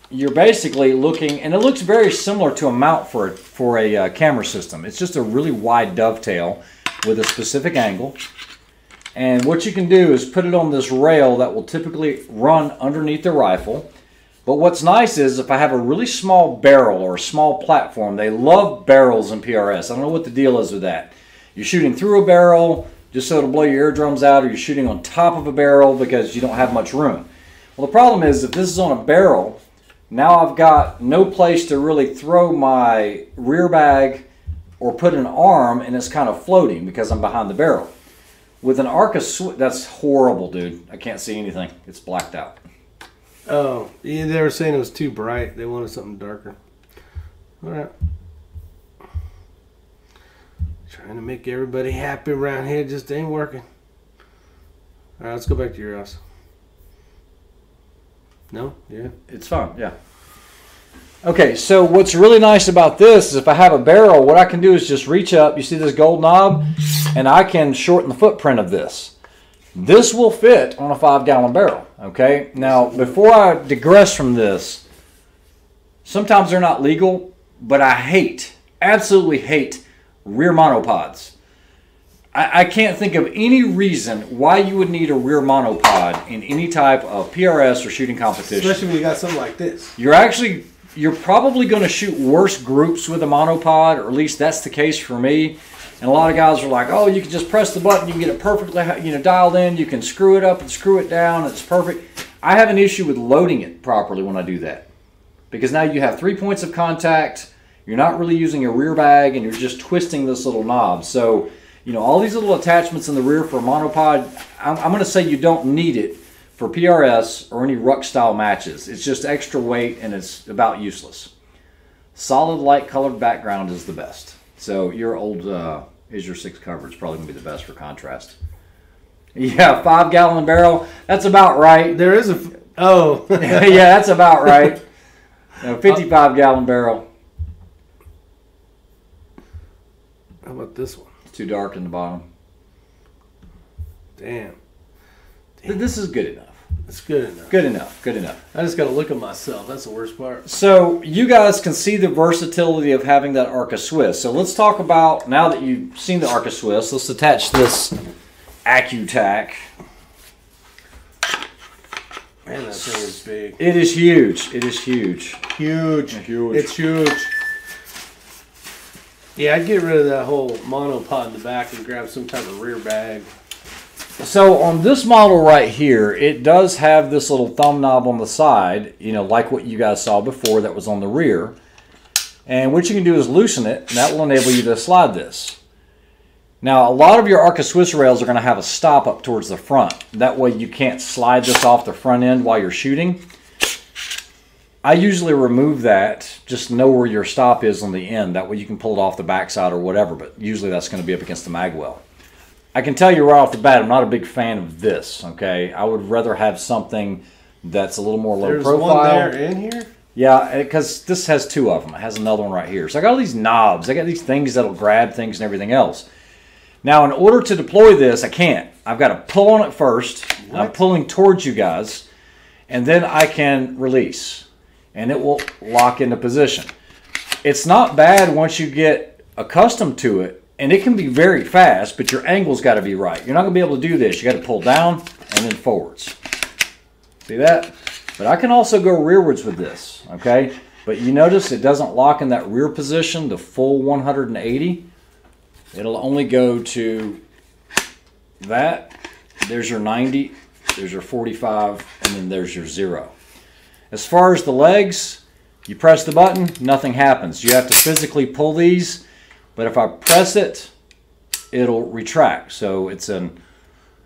you're basically looking, and it looks very similar to a mount for a, for a uh, camera system. It's just a really wide dovetail with a specific angle. And what you can do is put it on this rail that will typically run underneath the rifle. But what's nice is if I have a really small barrel or a small platform, they love barrels in PRS. I don't know what the deal is with that. You're shooting through a barrel just so it'll blow your eardrums out, or you're shooting on top of a barrel because you don't have much room. Well, the problem is if this is on a barrel, now I've got no place to really throw my rear bag or put an arm, and it's kind of floating because I'm behind the barrel. With an Arca Swiss, that's horrible, dude. I can't see anything. It's blacked out. Oh, yeah, they were saying it was too bright. They wanted something darker. All right. Trying to make everybody happy around here just ain't working. All right, let's go back to your house. No? Yeah. It's fun, yeah. Okay, so what's really nice about this is if I have a barrel, what I can do is just reach up. You see this gold knob? And I can shorten the footprint of this. This will fit on a five gallon barrel. Okay, now before I digress from this, sometimes they're not legal, but I hate, absolutely hate rear monopods. I, I can't think of any reason why you would need a rear monopod in any type of PRS or shooting competition. Especially when you got something like this. You're actually you're probably going to shoot worse groups with a monopod, or at least that's the case for me. And a lot of guys are like, "Oh, you can just press the button, you can get it perfectly, you know, dialed in. You can screw it up and screw it down. It's perfect." I have an issue with loading it properly when I do that, because now you have three points of contact. You're not really using a rear bag, and you're just twisting this little knob. So, you know, all these little attachments in the rear for a monopod, I'm, I'm going to say you don't need it for PRS or any ruck style matches. It's just extra weight and it's about useless. Solid light colored background is the best. So your old uh, is your six cover is probably gonna be the best for contrast. Yeah, five gallon barrel. That's about right. There is a. f- Oh. yeah, that's about right. No, 55 gallon barrel. How about this one? It's too dark in the bottom. Damn. Th- This is good enough. It's good enough. Good enough. Good enough. I just got to look at myself. That's the worst part. So you guys can see the versatility of having that Arca Swiss. So let's talk about now that you've seen the Arca Swiss. Let's attach this AccuTac. Man, that thing is big. It is huge. It is huge. Huge. Huge. It's huge. Yeah, I'd get rid of that whole monopod in the back and grab some type of rear bag. So on this model right here, it does have this little thumb knob on the side, you know, like what you guys saw before that was on the rear. And what you can do is loosen it, and that will enable you to slide this. Now, a lot of your Arca Swiss rails are going to have a stop up towards the front. That way you can't slide this off the front end while you're shooting. I usually remove that, just know where your stop is on the end. That way you can pull it off the backside or whatever, but usually that's going to be up against the mag well. I can tell you right off the bat, I'm not a big fan of this. Okay, I would rather have something that's a little more low There's profile. one there in here. Yeah, because this has two of them. It has another one right here. So I got all these knobs. I got these things that'll grab things and everything else. Now, in order to deploy this, I can't. I've got to pull on it first. and I'm pulling towards you guys, and then I can release, and it will lock into position. It's not bad once you get accustomed to it, and it can be very fast, but your angle's got to be right. You're not going to be able to do this. You got to pull down and then forwards. See that? But I can also go rearwards with this, okay? But you notice it doesn't lock in that rear position, the full 180. It'll only go to that. There's your 90, there's your 45, and then there's your zero. As far as the legs, you press the button, nothing happens. You have to physically pull these, but if I press it, it'll retract. So it's an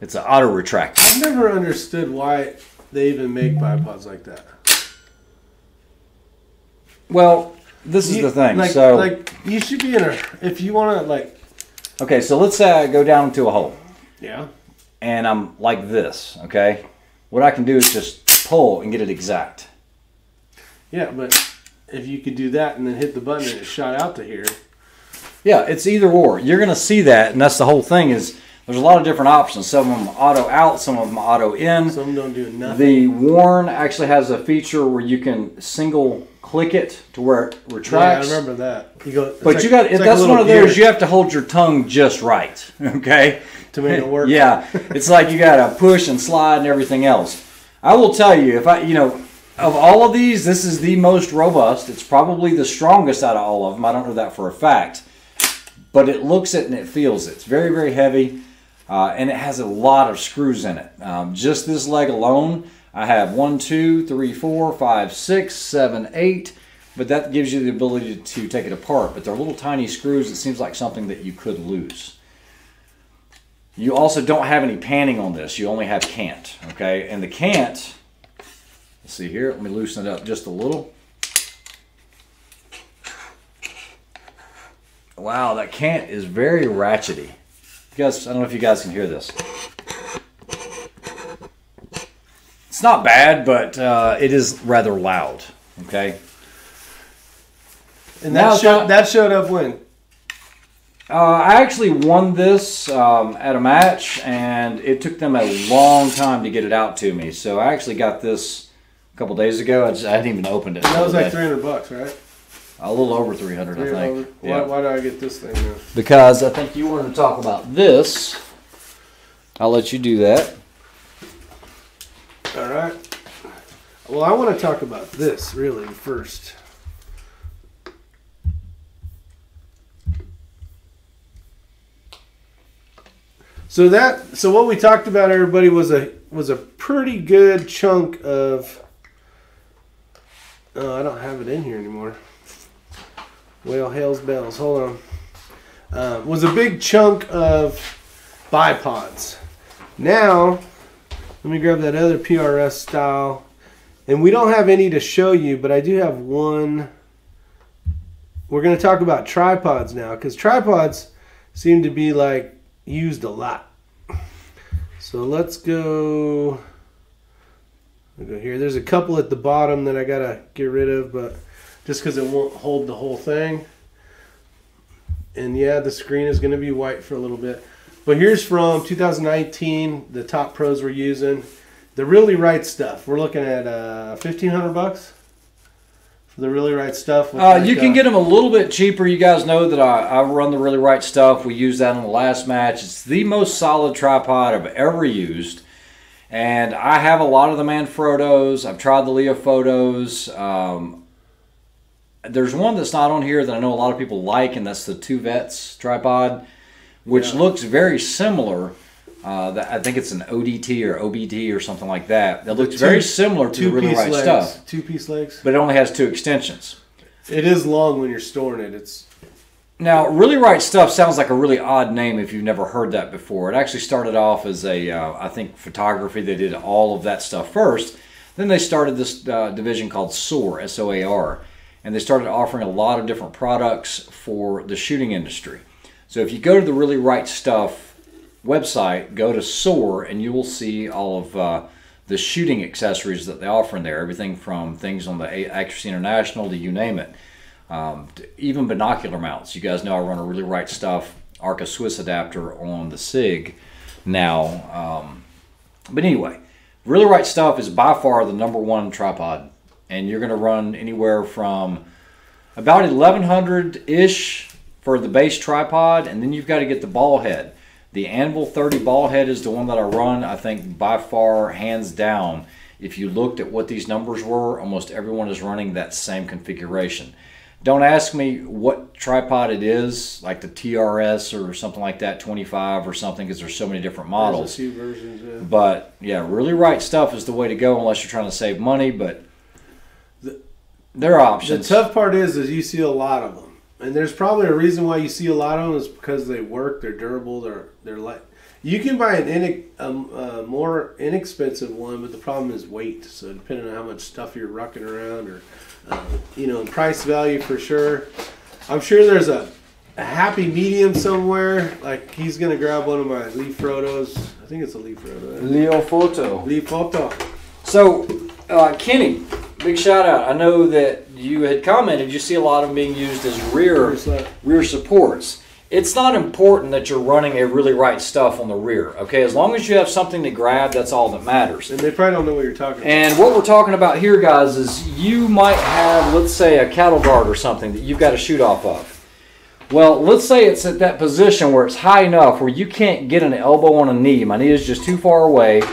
it's an auto retract. I've never understood why they even make bipods like that. Well, this is You- the thing. Like, so like you should be in a. If you want to, like, okay, so let's say I go down into a hole yeah, and I'm like this. Okay, what I can do is just pull and get it exact. Yeah, but if you could do that and then hit the button and it shot out to here, Yeah, it's either or. You're gonna see that, and that's the whole thing. Is there's a lot of different options. Some of them auto out, some of them auto in. some don't do nothing. The Warne actually has a feature where you can single click it to where it yeah, I retracts. remember that. You go, But like- you got it's like that's one of those you have to hold your tongue just right. Okay. to make it work. yeah, it's like you got to push and slide and everything else. I will tell you, if I, you know, of all of these, this is the most robust. It's probably the strongest out of all of them. I don't know that for a fact, but it looks it and it feels it. It's very, very heavy, uh, and it has a lot of screws in it. Um, just this leg alone, I have one, two, three, four, five, six, seven, eight. But that gives you the ability to take it apart. But they're little tiny screws. It seems like something that you could lose. You also don't have any panning on this. You only have cant, okay? And the cant, let's see here. Let me loosen it up just a little. Wow, that cant is very ratchety. You guys, I don't know if you guys can hear this. It's not bad, but uh, it is rather loud, okay? and that it's showed that showed up when Uh, I actually won this um, at a match, and it took them a long time to get it out to me. So I actually got this a couple days ago. I, just, I hadn't even opened it. that was like three hundred bucks, right? A little over 300, I think. Why, Yeah. why do I get this thing now? Because I think you wanted to talk about this. I'll let you do that. All right. Well, I want to talk about this really first. So that so what we talked about everybody was a was a pretty good chunk of Oh, I don't have it in here anymore. Well, hails bells. Hold on. Um, was a big chunk of bipods. Now, let me grab that other PRS style. And we don't have any to show you, but I do have one. We're going to talk about tripods now because tripods seem to be like used a lot. So let's go. I'll go here. There's a couple at the bottom that I got to get rid of, but just because it won't hold the whole thing. And yeah, the screen is going to be white for a little bit. But here's from 2019, the top pros were using the really right stuff. We're looking at uh, 1500 bucks for the really right stuff. Uh, like, you can uh, get them a little bit cheaper. You guys know that I, I run the really right stuff. We used that in the last match. It's the most solid tripod I've ever used. And I have a lot of the Manfrottos. I've tried the Leofotos. Um, there's one that's not on here that I know a lot of people like, and that's the Two Vets tripod, which Yeah. looks very similar. Uh, that, I think it's an ODT or OBT or something like that. That looks two- very similar to the really right legs. stuff, Two piece legs. but it only has two extensions. It is long when you're storing it. It's Now, really right stuff sounds like a really odd name if you've never heard that before. It actually started off as a, uh, I think, photography. They did all of that stuff first. Then they started this uh, division called SOAR, S O A R, and they started offering a lot of different products for the shooting industry. So if you go to the Really Right Stuff website, go to SOAR, and you will see all of uh, the shooting accessories that they offer in there. Everything from things on the Accuracy International to you name it um, even binocular mounts. You guys know I run a really right stuff Arca Swiss adapter on the SIG now. Um, but anyway, really right stuff is by far the number one tripod, and you're going to run anywhere from about 1100 ish for the base tripod, and then you've got to get the ball head. The Anvil 30 ball head is the one that I run, I think, by far, hands down. If you looked at what these numbers were, almost everyone is running that same configuration. Don't ask me what tripod it is, like the TRS or something like that, 25 or something, because there's so many different models. versions. Yeah. But yeah, really right stuff is the way to go unless you're trying to save money. But The- there are options. The tough part is, is you see a lot of them, and there's probably a reason why you see a lot of them is because they work, they're durable, they're they're light. You can buy an inex, um, uh, more inexpensive one, but the problem is weight. So depending on how much stuff you're rucking around, or uh, you know, price value for sure. I'm sure there's a, a happy medium somewhere. Like he's gonna grab one of my Leaf Frodos. I think it's a Leaf Frodo. Leofoto. Leaf Photo. So, uh, Kenny, big shout out. I know that you had commented you see a lot of them being used as rear rear supports. It's not important that you're running a really right stuff on the rear. Okay, as long as you have something to grab, that's all that matters. And they probably don't know what you're talking about. And what we're talking about here, guys, is you might have, let's say, a cattle guard or something that you've got to shoot off of. Well, let's say it's at that position where it's high enough where you can't get an elbow on a knee. My knee is just too far away,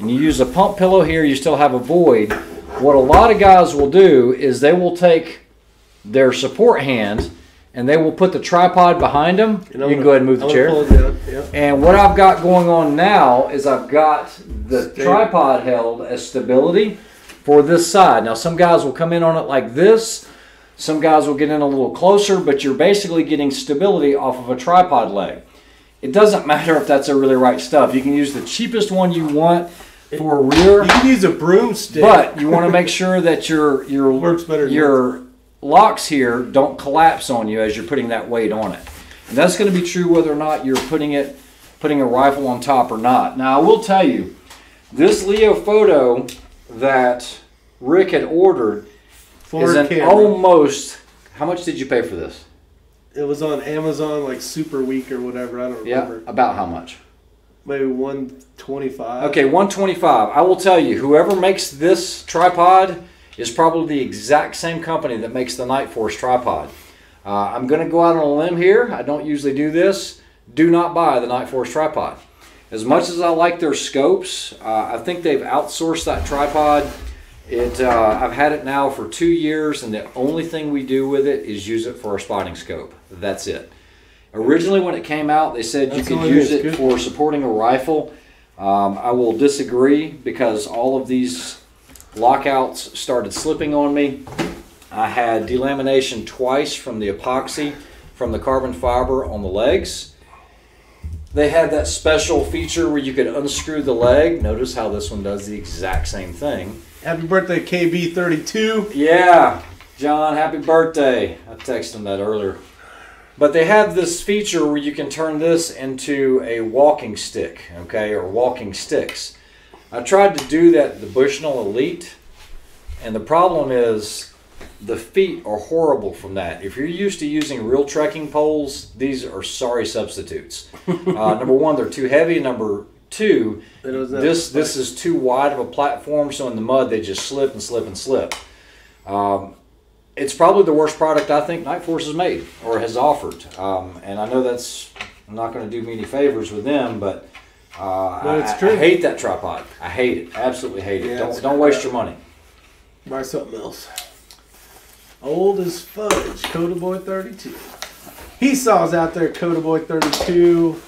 and you use a pump pillow here, you still have a void. What a lot of guys will do is they will take their support hand and they will put the tripod behind them. You can go ahead and move the chair. pull it down. Yep. And what I've got going on now is I've got the Stay- tripod held as stability for this side. Now some guys will come in on it like this. Some guys will get in a little closer, but you're basically getting stability off of a tripod leg. It doesn't matter if that's a really right stuff. You can use the cheapest one you want for a rear, You can use a broomstick. but you want to make sure that your your Works better than your locks here don't collapse on you as you're putting that weight on it. And that's going to be true whether or not you're putting it putting a rifle on top or not. Now I will tell you, this Leofoto that Rick had ordered Forward is an camera. almost. How much did you pay for this? It was on Amazon like Super Week or whatever. I don't remember. Yeah, about how much? Maybe one twenty five. Okay, 125. I will tell you, whoever makes this tripod is probably the exact same company that makes the Nightforce tripod. Uh, I'm going to go out on a limb here. I don't usually do this. Do not buy the Nightforce tripod. As much as I like their scopes, uh, I think they've outsourced that tripod. It uh, I've had it now for two years, and the only thing we do with it is use it for our spotting scope. That's it. Originally, when it came out, they said That's you could use it Good. for supporting a rifle. Um, I will disagree because all of these lockouts started slipping on me. I had delamination twice from the epoxy from the carbon fiber on the legs. They had that special feature where you could unscrew the leg. Notice how this one does the exact same thing. Happy birthday, KB32. Yeah, John, happy birthday. I texted him that earlier. But they have this feature where you can turn this into a walking stick, okay, or walking sticks. I tried to do that the Bushnell Elite, and the problem is the feet are horrible from that. If you're used to using real trekking poles, these are sorry substitutes. Uh, number one, they're too heavy. Number two, It doesn't have this this is too wide of a platform, so in the mud they just slip and slip and slip. Um, it's probably the worst product I think Nightforce has made or has offered, um, and I know that's I'm not going to do me any favors with them, but uh, it's I, true. I hate that tripod. I hate it, absolutely hate it. Yeah, don't don't waste your money. Buy something else. Old as fudge, Coda Boy 32. He saws out there, Coda Boy 32.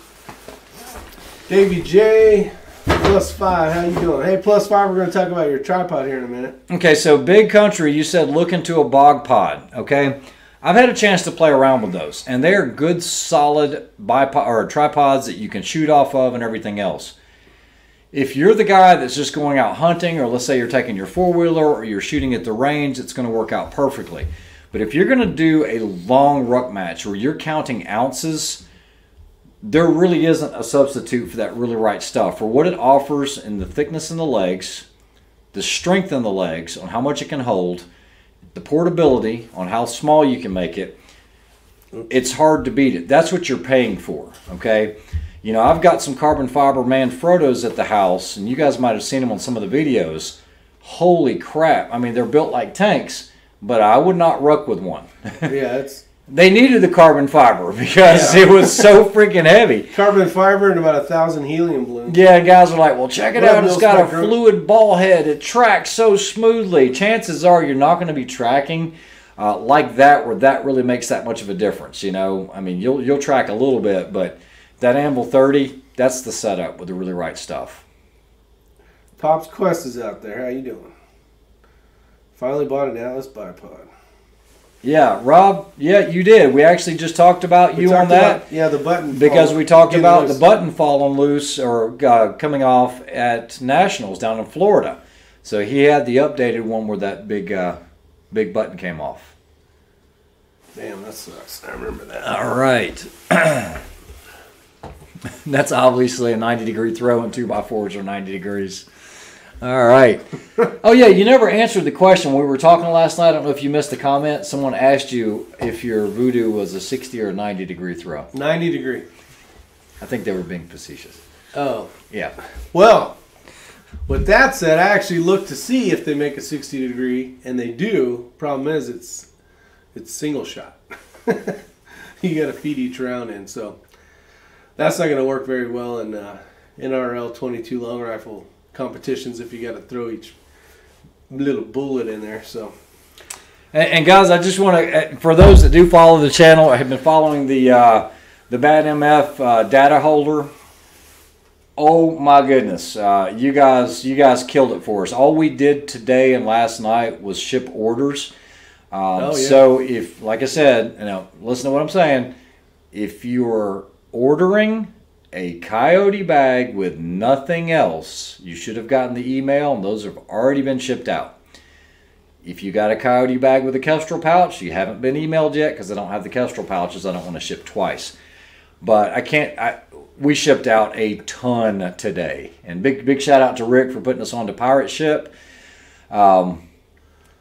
Davy J, plus five. How you doing? Hey, plus five. We're going to talk about your tripod here in a minute. Okay, so big country, you said look into a bog pod. Okay, I've had a chance to play around with those, and they are good, solid bipod or tripods that you can shoot off of and everything else. If you're the guy that's just going out hunting, or let's say you're taking your four wheeler or you're shooting at the range, it's going to work out perfectly. But if you're going to do a long ruck match where you're counting ounces, there really isn't a substitute for that really right stuff. For what it offers in the thickness in the legs, the strength in the legs on how much it can hold, the portability on how small you can make it, it's hard to beat it. That's what you're paying for, okay? You know, I've got some carbon fiber Manfrottos at the house, and you guys might have seen them on some of the videos. Holy crap. I mean, they're built like tanks, but I would not ruck with one. Yeah, it's they needed the carbon fiber because Yeah. it was so freaking heavy. carbon fiber and about a thousand helium balloons. Yeah, guys are like, well, check it out. It's got a fluid ball head. It tracks so smoothly. Chances are you're not going to be tracking uh, like that, where that really makes that much of a difference. You know, I mean, you'll you'll track a little bit, but that Anvil 30, that's the setup with the really right stuff. Pops Quest is out there. How you doing? Finally bought an Atlas bipod. Yeah, Rob. Yeah, you did. We actually just talked about We you on that. about- yeah, the button. Because we talked about loose. the button falling loose or uh, coming off at Nationals down in Florida. So he had the updated one where that big uh, big button came off. Damn, that sucks. I remember that. All right. That's obviously a 90 degree throw, and 2 by 4s are 90 degrees. All right. Oh, yeah, you never answered the question. We were talking last night. I don't know if you missed the comment. Someone asked you if your Vudoo was a 60 or 90 degree throw. 90 degree. I think they were being facetious. Oh. Yeah. Well, with that said, I actually looked to see if they make a 60 degree, and they do. Problem is, it's it's single shot. you got to feed each round in, so that's not going to work very well in uh, NRL 22 long rifle competitions if you got to throw each little bullet in there. So And, and guys, I just want to, for those that do follow the channel, I have been following the uh, the Bad MF uh, data holder. Oh my goodness, uh, you guys, you guys killed it for us. All we did today and last night was ship orders. Um, Oh, yeah. So if, like I said, you know, listen to what I'm saying. If you're ordering a coyote bag with nothing else, you should have gotten the email, and those have already been shipped out. If you got a coyote bag with a kestrel pouch, you haven't been emailed yet because I don't have the kestrel pouches. I don't want to ship twice. But I can't. I, we shipped out a ton today, and big big shout out to Rick for putting us on to pirate ship. Um,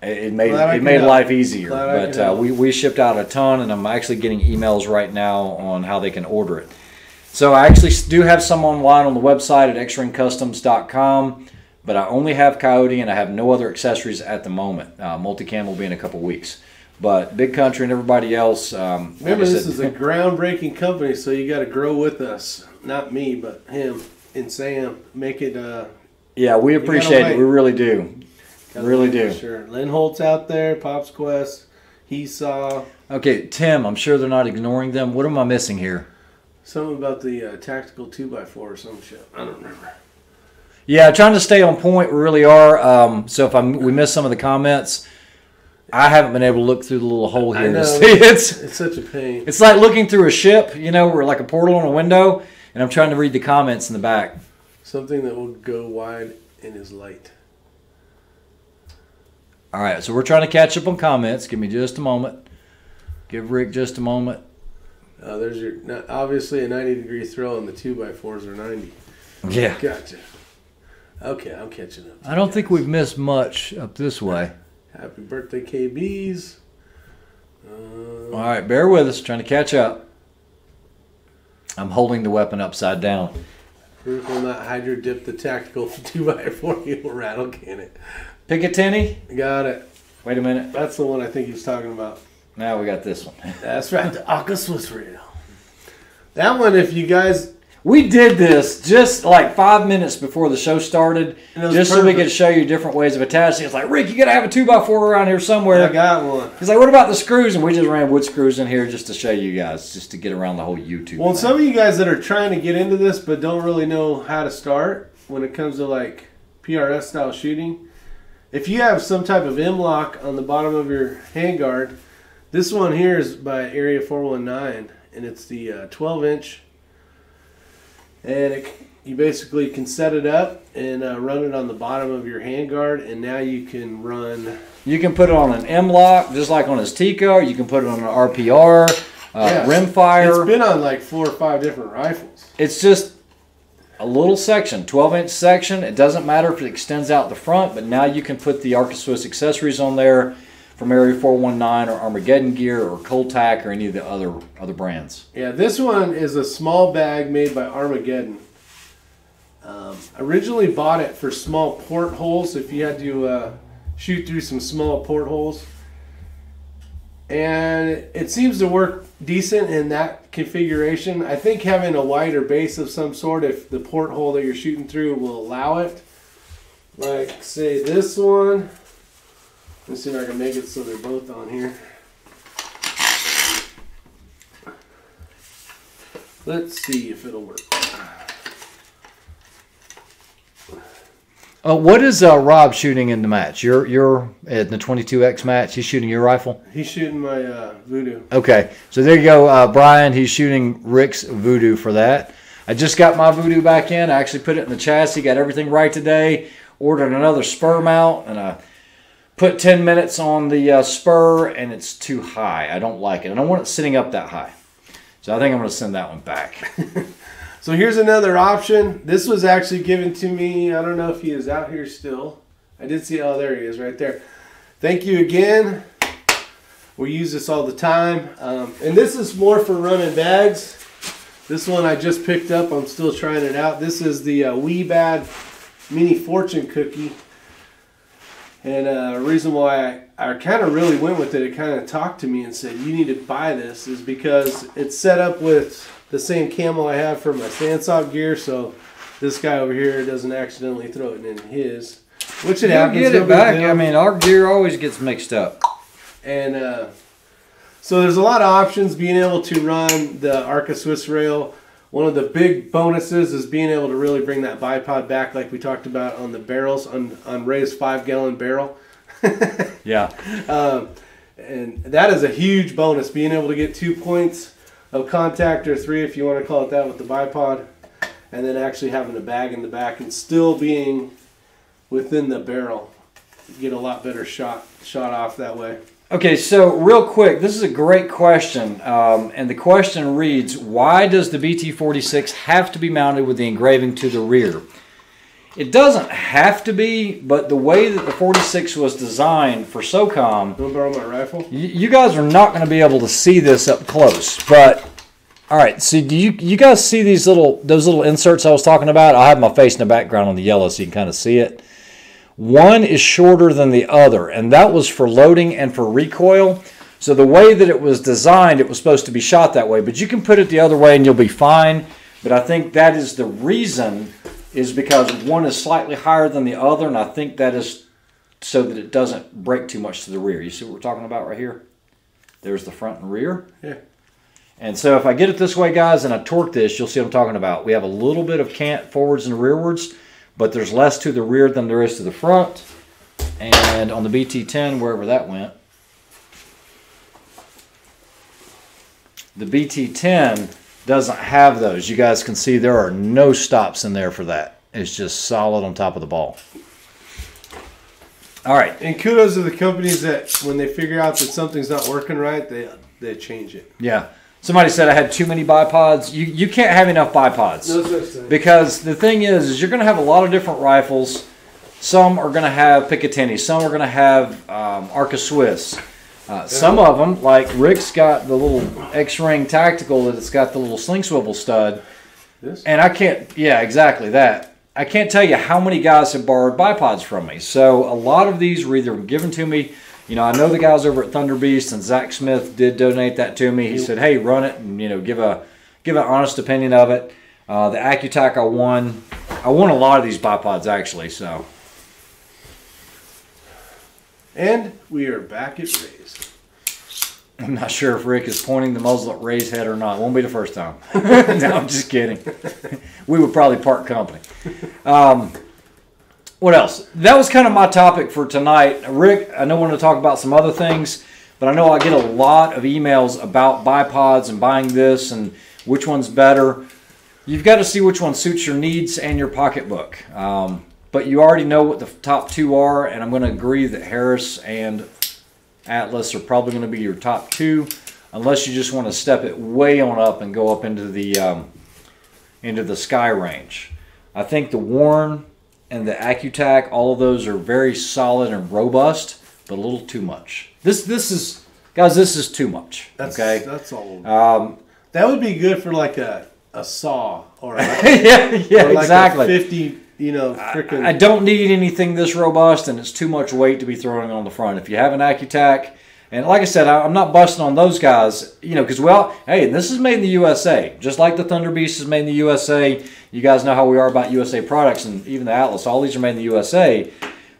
it, it made Glad it made help. life easier. Glad But uh, we we shipped out a ton, and I'm actually getting emails right now on how they can order it. So I actually do have some online on the website at xringcustoms.com. but I only have Coyote and I have no other accessories at the moment. Uh, Multicam will be in a couple weeks. But Big Country and everybody else. Um, Remember, like this said- is a groundbreaking company, so you got to grow with us. Not me, but him and Sam. Make it. Uh, yeah, we appreciate it. We really do. Really do. Sure. Lynn Holt's out there. Pops Quest. He saw Okay, Tim, I'm sure they're not ignoring them. What am I missing here? Something about the uh, tactical two x four or some shit. I don't remember. Yeah, trying to stay on point. We really are. Um, so if I we miss some of the comments, I haven't been able to look through the little hole here to see it's. It's such a pain. It's like looking through a ship, you know, or like a portal on a window, and I'm trying to read the comments in the back. Something that will go wide and is light. All right, so we're trying to catch up on comments. Give me just a moment. Give Rick just a moment. Uh, there's your no- obviously a 90 degree throw, and the two by fours are 90. Yeah. Gotcha. Okay, I'm catching up. I don't think we've missed much up this way. Happy birthday, KBs. Uh, All right, bear with us. Trying to catch up. I'm holding the weapon upside down. Proof will not hydro dip the tactical two by four. You'll rattle can it. Picatinny? Got it. Wait a minute. That's the one I think he was talking about. Now we got this one. That's right, the Arca Swiss Reel. That one, if you guys, We did this just like five minutes before the show started, was just so we could show you different ways of attaching. It's like, Rick, you got to have a two by four around here somewhere. I got one. He's like, what about the screws? And we just ran wood screws in here just to show you guys, just to get around the whole YouTube. Well, thing. some of you guys that are trying to get into this but don't really know how to start when it comes to like PRS style shooting, if you have some type of M lock on the bottom of your handguard, this one here is by Area 419 and it's the uh, 12 inch. And it, you basically can set it up and uh, run it on the bottom of your handguard, and now you can run. You can put it on an M lock, just like on his Tikka. You can put it on an RPR, uh, Yeah. rimfire. It's been on like four or five different rifles. it's just a little section, 12 inch section. It doesn't matter if it extends out the front, but now you can put the Arca Swiss accessories on there from Area 419 or Armageddon Gear or Cole-Tac or any of the other other brands. Yeah, this one is a small bag made by Armageddon. Um, originally bought it for small portholes if you had to uh, shoot through some small portholes. And it seems to work decent in that configuration. I think having a wider base of some sort, if the porthole that you're shooting through will allow it. Like, say, this one. Let's see if I can make it so they're both on here. Let's see if it'll work. Uh, what is uh, Rob shooting in the match? You're you're at the 22x match. He's shooting your rifle. He's shooting my uh, Vudoo. Okay, so there you go, uh, Brian. He's shooting Rick's Vudoo for that. I just got my Vudoo back in. I actually put it in the chassis. Got everything right today. Ordered another spur mount, and I put 10 minutes on the uh, spur, and it's too high. I don't like it. I don't want it sitting up that high. So I think I'm going to send that one back. So here's another option. This was actually given to me. I don't know if he is out here still. I did see. Oh, there he is, right there. Thank you again. We use this all the time, um, and this is more for running bags. This one I just picked up. I'm still trying it out. This is the uh, Wiebad Mini Fortune Cookie. And uh, reason why I, I kind of really went with it, it kind of talked to me and said, you need to buy this, is because it's set up with the same camel I have for my Sandsock gear, so this guy over here doesn't accidentally throw it in his. Which it You'll happens. get it back. I mean, our gear always gets mixed up. And uh, so there's a lot of options being able to run the Arca Swiss rail. One of the big bonuses is being able to really bring that bipod back, like we talked about on the barrels on on Ray's five gallon barrel. Yeah. Um, and that is a huge bonus, being able to get two points of contact or three, if you want to call it that, with the bipod, and then actually having a bag in the back and still being within the barrel. You get a lot better shot shot off that way. Okay, so real quick, this is a great question. Um, and the question reads Why does the BT 46 have to be mounted with the engraving to the rear? It doesn't have to be, but the way that the 46 was designed for SOCOM, borrow my rifle? you, guys are not going to be able to see this up close. But, all right, so do you, you guys see these little, those little inserts I was talking about? I'll have my face in the background on the yellow so you can kind of see it. One is shorter than the other, and that was for loading and for recoil. So the way that it was designed, it was supposed to be shot that way, but you can put it the other way and you'll be fine. But I think that is the reason is because one is slightly higher than the other, and I think that is so that it doesn't break too much to the rear. You see what we're talking about right here? There's the front and rear. Yeah. And so if I get it this way, guys, and I torque this, you'll see what I'm talking about. We have a little bit of cant forwards and rearwards, but there's less to the rear than there is to the front. And on the BT10, wherever that went, the BT10 doesn't have those. You guys can see there are no stops in there for that. It's just solid on top of the ball. All right. And kudos to the companies that when they figure out that something's not working right, they they change it. Yeah. Somebody said I had too many bipods. You you can't have enough bipods. such thing. Because the thing is, is you're going to have a lot of different rifles. Some are going to have Picatinny. Some are going to have um, Arca Swiss. Uh, some of them, like Rick's got the little X-ring tactical that it's got the little sling swivel stud. This? And I can't, yeah, exactly that. I can't tell you how many guys have borrowed bipods from me. So a lot of these were either given to me. You know, I know the guys over at Thunder Beast and Zach Smith did donate that to me. He said, "Hey, run it and you know give a give an honest opinion of it." Uh, the AccuTac I won. I won a lot of these bipods actually. So And we are back at Ray's. I'm not sure if Rick is pointing the muzzle at Ray's head or not. Won't be the first time. no, I'm just kidding. we would probably part company. Um, what else? That was kind of my topic for tonight. Rick, I know I want to talk about some other things, but I know I get a lot of emails about bipods and buying this and which one's better. You've got to see which one suits your needs and your pocketbook. Um, but you already know what the top two are, and I'm going to agree that Harris and Atlas are probably going to be your top two, unless you just want to step it way on up and go up into the um, into the Ckye range. I think the Warne and the AccuTac, all of those are very solid and robust, but a little too much. This this is guys, this is too much. That's okay. that's all. Um, that would be good for like a, a saw or, a, yeah, yeah, or like exactly. a fifty, you know, freaking. I don't need anything this robust, and it's too much weight to be throwing on the front. If you have an AccuTac, and like I said, I- I'm not busting on those guys, you know, because well, hey, this is made in the USA, just like the Thunder Beast is made in the USA. You guys know how we are about USA products, and even the Atlas. All these are made in the USA,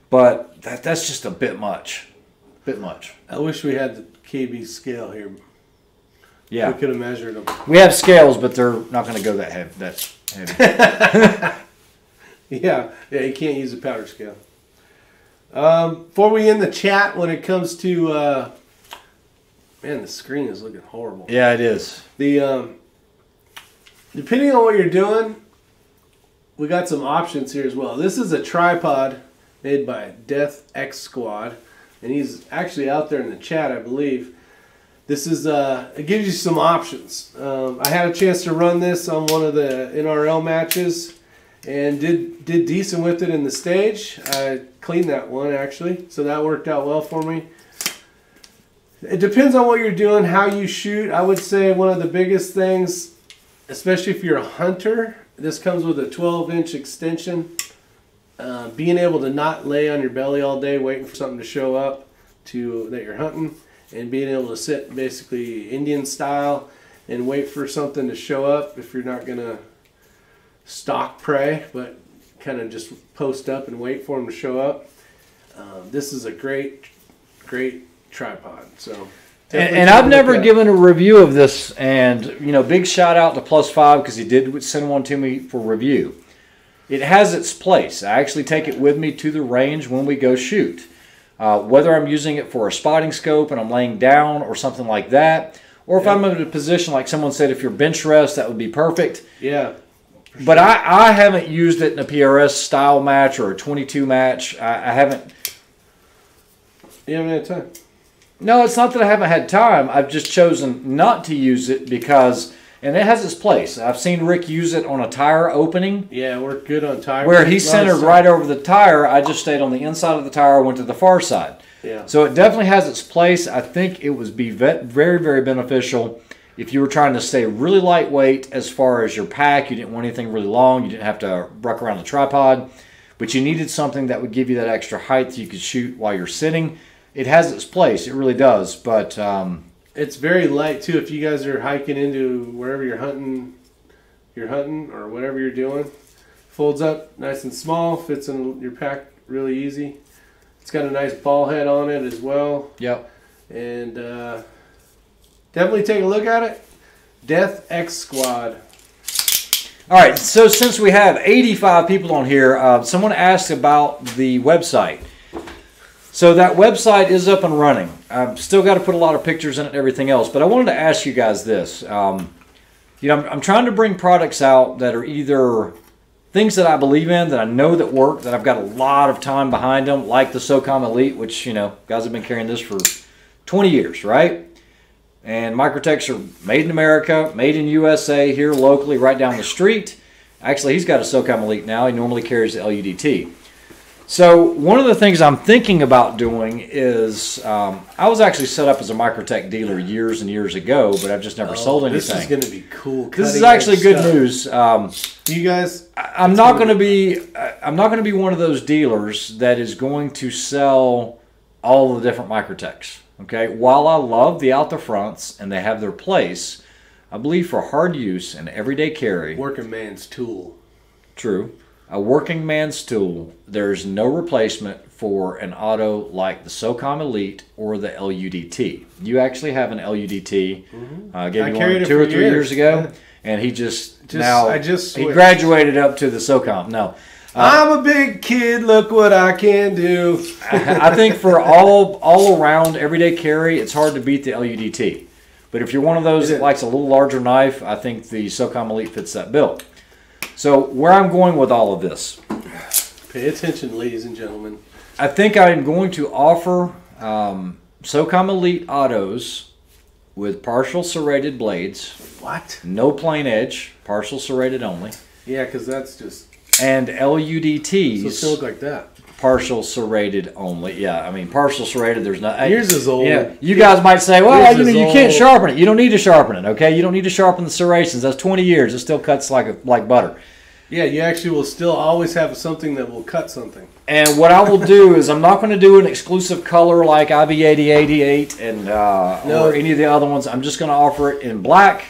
but that, that's just a bit much, bit much. I wish we had the KB scale here. Yeah, We could have measured them. we have scales, but they're not going to go that heavy. That heavy. Yeah, yeah, you can't use a powder scale. Um, before we end the chat, when it comes to, uh, man, the screen is looking horrible. yeah, it is. The um, depending on what you're doing, we got some options here as well. This is a tripod made by Death X Squad, and he's actually out there in the chat, I believe. This is uh, it gives you some options. Um, I had a chance to run this on one of the NRL matches, and did did decent with it in the stage. I cleaned that one actually, so that worked out well for me. It depends on what you're doing, how you shoot. I would say one of the biggest things, especially if you're a hunter, this comes with a 12 inch extension. Uh, being able to not lay on your belly all day waiting for something to show up to that you're hunting, and being able to sit basically Indian style and wait for something to show up if you're not gonna stalk prey, but kind of just post up and wait for them to show up. Um, this is a great, great tripod. So, And, and I've never given a review of this, and you know, big shout out to Plus Five because he did send one to me for review. It has its place. I actually take it with me to the range when we go shoot. Uh, whether I'm using it for a spotting scope and I'm laying down or something like that, or if Yeah. I'm in a position like someone said, if you're bench rest, that would be perfect. Yeah, But I, I haven't used it in a PRS style match or a 22 match. I, I haven't. you haven't had time. No, it's not that I haven't had time. I've just chosen not to use it because, and it has its place. I've seen Rick use it on a tire opening Yeah, worked good on tire. where he centered right over the tire. I just stayed on the inside of the tire, went to the far side. Yeah, So it definitely has its place. I think it would be very, very beneficial if you were trying to stay really lightweight as far as your pack. You didn't want anything really long. You didn't have to ruck around the tripod. but you needed something that would give you that extra height that you could shoot while you're sitting. It has its place, it really does, but um, It's very light too. If you guys are hiking into wherever you're hunting, you're hunting or whatever you're doing, folds up nice and small, fits in your pack really easy. It's got a nice ball head on it as well, yep. and uh, definitely take a look at it. Death X Squad. All right, so since we have 85 people on here, uh, someone asked about the website. So that website is up and running. I've still got to put a lot of pictures in it and everything else, but I wanted to ask you guys this. Um, you know, I'm, I'm trying to bring products out that are either things that I believe in, that I know that work, that I've got a lot of time behind them, like the SOCOM Elite, which, you know, guys have been carrying this for 20 years, right? And Microtechs are made in America, made in USA, here locally, right down the street. Actually, he's got a SOCOM Elite now. He normally carries the LUDT. So one of the things I'm thinking about doing is um, I was actually set up as a Microtech dealer years and years ago, but I've just never sold anything. Oh, This is going to be cool. This is actually good stuff. news. Um, You guys, I- I'm not going to be I'm not going to be one of those dealers that is going to sell all the different Microtechs. Okay, while I love the out the fronts and they have their place, I believe for hard use and everyday carry, working man's tool. true, a working man's tool, there's no replacement for an auto like the SOCOM Elite or the LUDT. You actually have an LUDT. Uh, I gave I you one two or three years, years ago, and he just, Just- now I just he graduated up to the SOCOM. No. I'm a big kid. Look what I can do. I think for all all around everyday carry, it's hard to beat the LUDT. But if you're one of those that likes a little larger knife, I think the SOCOM Elite fits that bill. So where I'm going with all of this, Pay attention, ladies and gentlemen. I think I'm going to offer um, SOCOM Elite autos with partial serrated blades, What? no plain edge, partial serrated only, Yeah, because that's just and so LUDTs. it's gonna look like that. Partial serrated only. Yeah, I mean partial serrated. There's not. Yours is old. Yeah, you guys might say, well, you know, you can't sharpen it. You don't need to sharpen it. Okay, you don't need to sharpen the serrations. That's 20 years. It still cuts like a, like butter. Yeah, you actually will still always have something that will cut something. And what I will do is I'm not going to do an exclusive color like IB8088 and uh, No. or any of the other ones. I'm just going to offer it in black,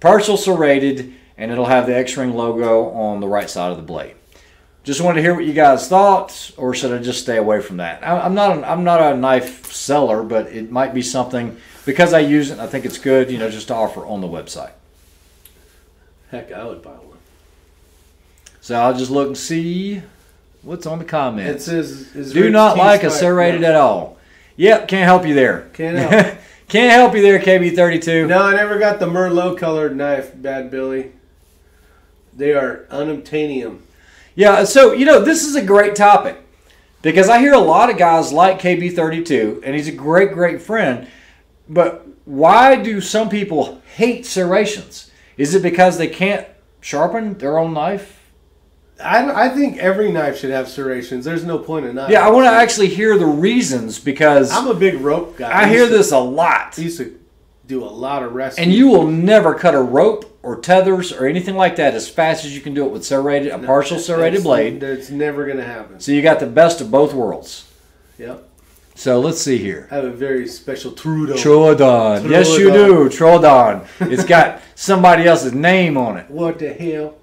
partial serrated, and it'll have the X-Ring logo on the right side of the blade. Just wanted to hear what you guys thought, or should I just stay away from that? I- I'm not. An, I'm not a knife seller, but it might be something because I use it. I think it's good, you know, just to offer on the website. Heck, I would buy one. So I'll just look and see what's on the comments. It says, Do not like a serrated at all. Yep, can't help you there. Can't help. can't help you there, KB32. No, I never got the Merlot colored knife, Bad Billy. They are unobtainium. Yeah, so you know this is a great topic because I hear a lot of guys like KB32, and he's a great, great friend. But why do some people hate serrations? Is it because they can't sharpen their own knife? I, I think every knife should have serrations. There's no point in not. Yeah, I want to actually hear the reasons because I'm a big rope guy. I hear to- this a lot. Used to do a lot of wrestling. And you will never cut a rope or tethers or anything like that as fast as you can do it with serrated, a partial serrated blade. That's never going to happen. So you got the best of both worlds. Yep. So let's see here. I have a very special Trudeau. Troodon. Yes, you do. Troodon. It's got somebody else's name on it. what the hell?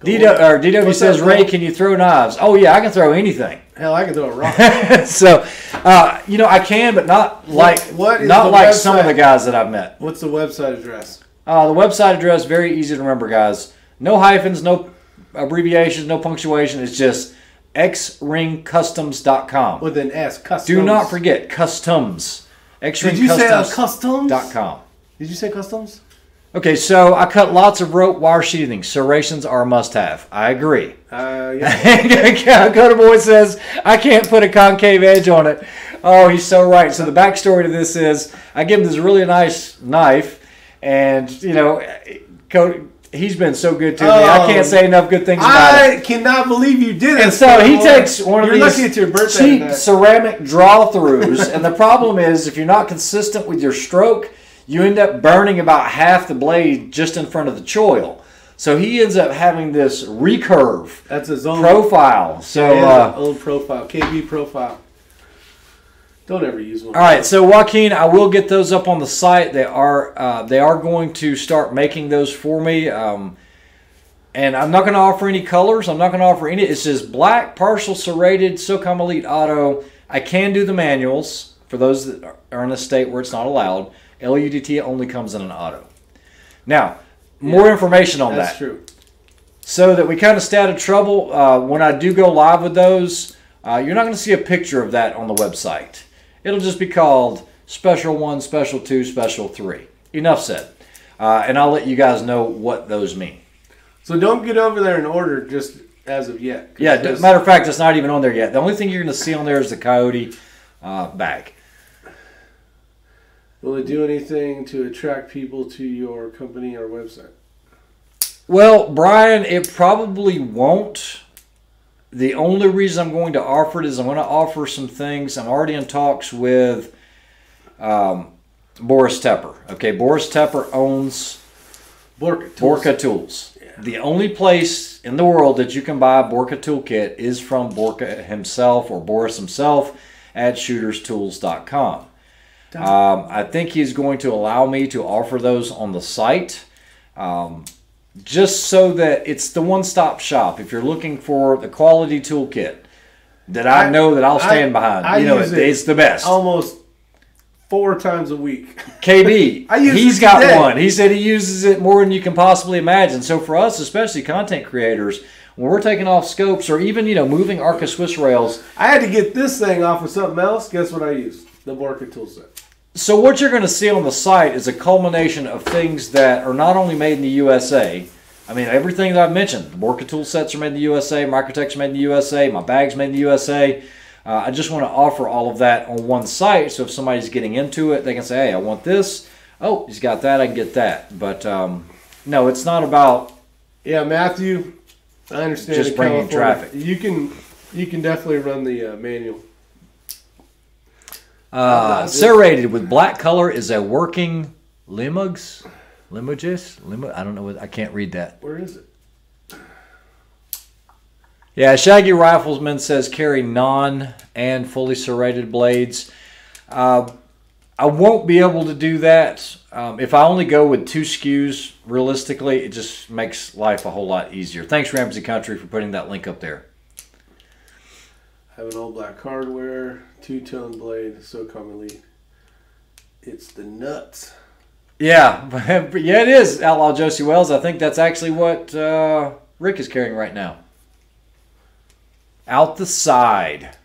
DW, or DW says, Ray, can you throw knives? Oh, yeah, I can throw anything. Hell, I can throw a rock. so, uh, you know, I can, but not like what? not like some of the guys that I've met. What's the website address? Uh, the website address very easy to remember, guys. No hyphens, no abbreviations, no punctuation. It's just xringcustoms.com. With an S. Customs. Do not forget customs. Did you say uh, xringcustoms.com. customs? Did you say customs? Okay, so I cut lots of rope wire sheathing. Serrations are a must-have. I agree. Uh, yeah. Coda Boy says I can't put a concave edge on it. Oh, he's so right. So the backstory to this is I give him this really nice knife, and you know, he's been so good to me. I Oh. can't say enough good things about it. I cannot believe you did it. And so he boy. takes one of You're these lucky it's your birthday cheap tonight. ceramic draw throughs, and the problem is if you're not consistent with your stroke, you end up burning about half the blade just in front of the choil. So he ends up having this recurve That's his own profile. So yeah, uh, own profile, KB profile. Don't ever use one. All right, so Joaquin, I will get those up on the site. They are uh, they are going to start making those for me, um, and I'm not going to offer any colors. I'm not going to offer any. It's just black, partial serrated, SOCOM Elite Auto. I can do the manuals for those that are in a state where it's not allowed. LUDT only comes in an auto. Now, more information on That's that true. so that we kind of stay out of trouble uh, when I do go live with those. Uh, you're not going to see a picture of that on the website. It'll just be called Special One, Special Two, Special Three. Enough said. Uh, and I'll let you guys know what those mean. So don't get over there and order just as of yet. Yeah, matter of fact, it's not even on there yet. The only thing you're going to see on there is the Coyote uh, bag. Will it do anything to attract people to your company or website? Well, Brian, it probably won't. The only reason I'm going to offer it is I'm going to offer some things. I'm already in talks with um, Boris Tepper. Okay, Boris Tepper owns Borka. Tools. Borka Tools. The only place in the world that you can buy a Borka toolkit is from Borka himself or Boris himself at shooterstools.com. Um, I think he's going to allow me to offer those on the site. Um, just so that it's the one-stop shop. If you're looking for the quality toolkit that I, I- know that I'll stand I- behind, I you know, it, it it's the best. Almost four times a week. KB, I use he's got today. one. He said he uses it more than you can possibly imagine. So for us, especially content creators, when we're taking off scopes or even you know moving Arca Swiss rails, I had to get this thing off of something else. Guess what I used? The Borka tool set. So what you're going to see on the site is a culmination of things that are not only made in the USA. I mean, everything that I've mentioned, the Borka tool sets are made in the USA, Microtech's made in the USA, my bag's made in the USA. Uh, I just want to offer all of that on one site, so if somebody's getting into it, they can say, "Hey, I want this." Oh, he's got that. I can get that. But um, no, it's not about Yeah, Matthew. I understand. Just bringing California, traffic. You can, you can definitely run the uh, manual. Uh, serrated with black color is a working limugs, limuges, limo. I don't know what I can't read that. Where is it? Yeah, Shaggy Riflesman says carry non and fully serrated blades. Uh, I won't be able to do that. Um, if I only go with two SKUs, realistically, it just makes life a whole lot easier. Thanks, Ramsey Country, for putting that link up there. Have an all black hardware, two tone blade, so commonly. It's the nuts. Yeah, yeah, it is Outlaw Josie Wells. I think that's actually what uh, Rick is carrying right now. Out the side.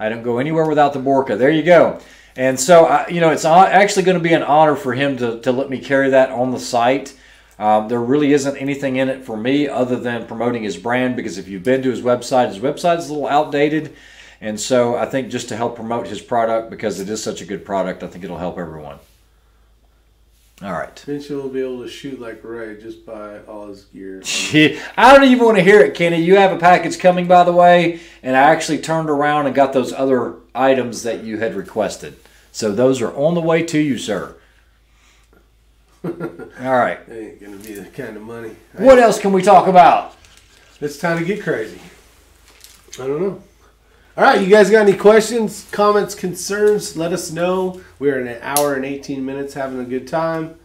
I don't go anywhere without the Borka. There you go. And so, you know, it's actually going to be an honor for him to, to let me carry that on the site. Um, there really isn't anything in it for me other than promoting his brand because if you've been to his website, his website is a little outdated. And so I think just to help promote his product because it is such a good product, I think it'll help everyone. All right. Eventually, we'll be able to shoot like Ray just by all his gear. I don't even want to hear it, Kenny. You have a package coming, by the way, and I actually turned around and got those other items that you had requested. So those are on the way to you, sir. All right. That ain't gonna be the kind of money. What else can we talk about? It's time to get crazy. I don't know. All right, you guys got any questions, comments, concerns? Let us know. We're in an hour and 18 minutes having a good time,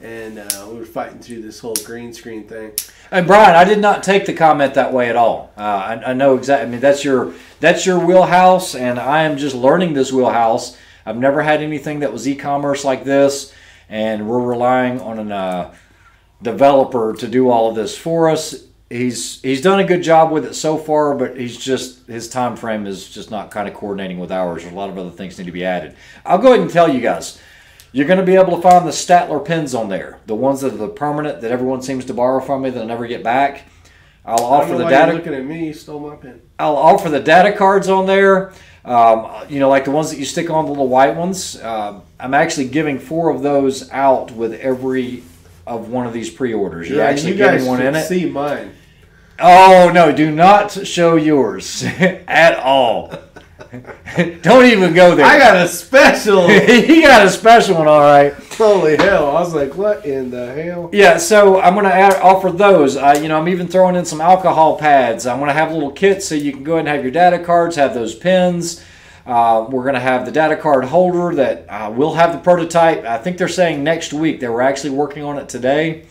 and uh, we were fighting through this whole green screen thing. And Brian, I did not take the comment that way at all. Uh, I, I know exactly. I mean, that's your that's your wheelhouse, and I am just learning this wheelhouse. I've never had anything that was e-commerce like this, and we're relying on a uh, developer to do all of this for us. He's he's done a good job with it so far, but he's just his time frame is just not kind of coordinating with ours. A lot of other things need to be added. I'll go ahead and tell you guys. You're going to be able to find the Staedtler pins on there, the ones that are the permanent that everyone seems to borrow from me that I never get back. I'll offer the data. looking at me. Stole my pen. I'll offer the data cards on there. Um, you know, like the ones that you stick on the little white ones. Um, I'm actually giving four of those out with every of one of these pre-orders. You're actually you getting one in it. see mine. Oh no! Do not show yours at all. Don't even go there. I got a special. he got a special one, all right. Holy hell! I was like, what in the hell? Yeah, so I'm gonna add, offer those. Uh, you know, I'm even throwing in some alcohol pads. I'm gonna have little kits so you can go ahead and have your data cards, have those pins. Uh, we're gonna have the data card holder that uh, will have the prototype. I think they're saying next week. They were actually working on it today.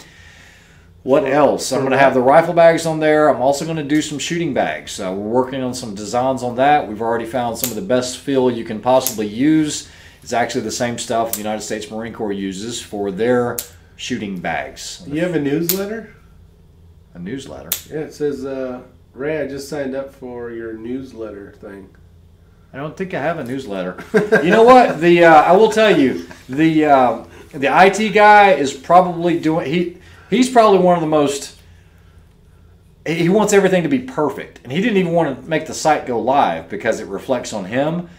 What else? I'm gonna have the rifle bags on there. I'm also gonna do some shooting bags. So we're working on some designs on that. We've already found some of the best feel you can possibly use. It's actually the same stuff the United States Marine Corps uses for their shooting bags. You have a newsletter? A newsletter. Yeah, it says, uh, Ray, I just signed up for your newsletter thing. I don't think I have a newsletter. you know what? The uh, I will tell you the uh, the IT guy is probably doing he he's probably one of the most he wants everything to be perfect. And he didn't even want to make the site go live because it reflects on him.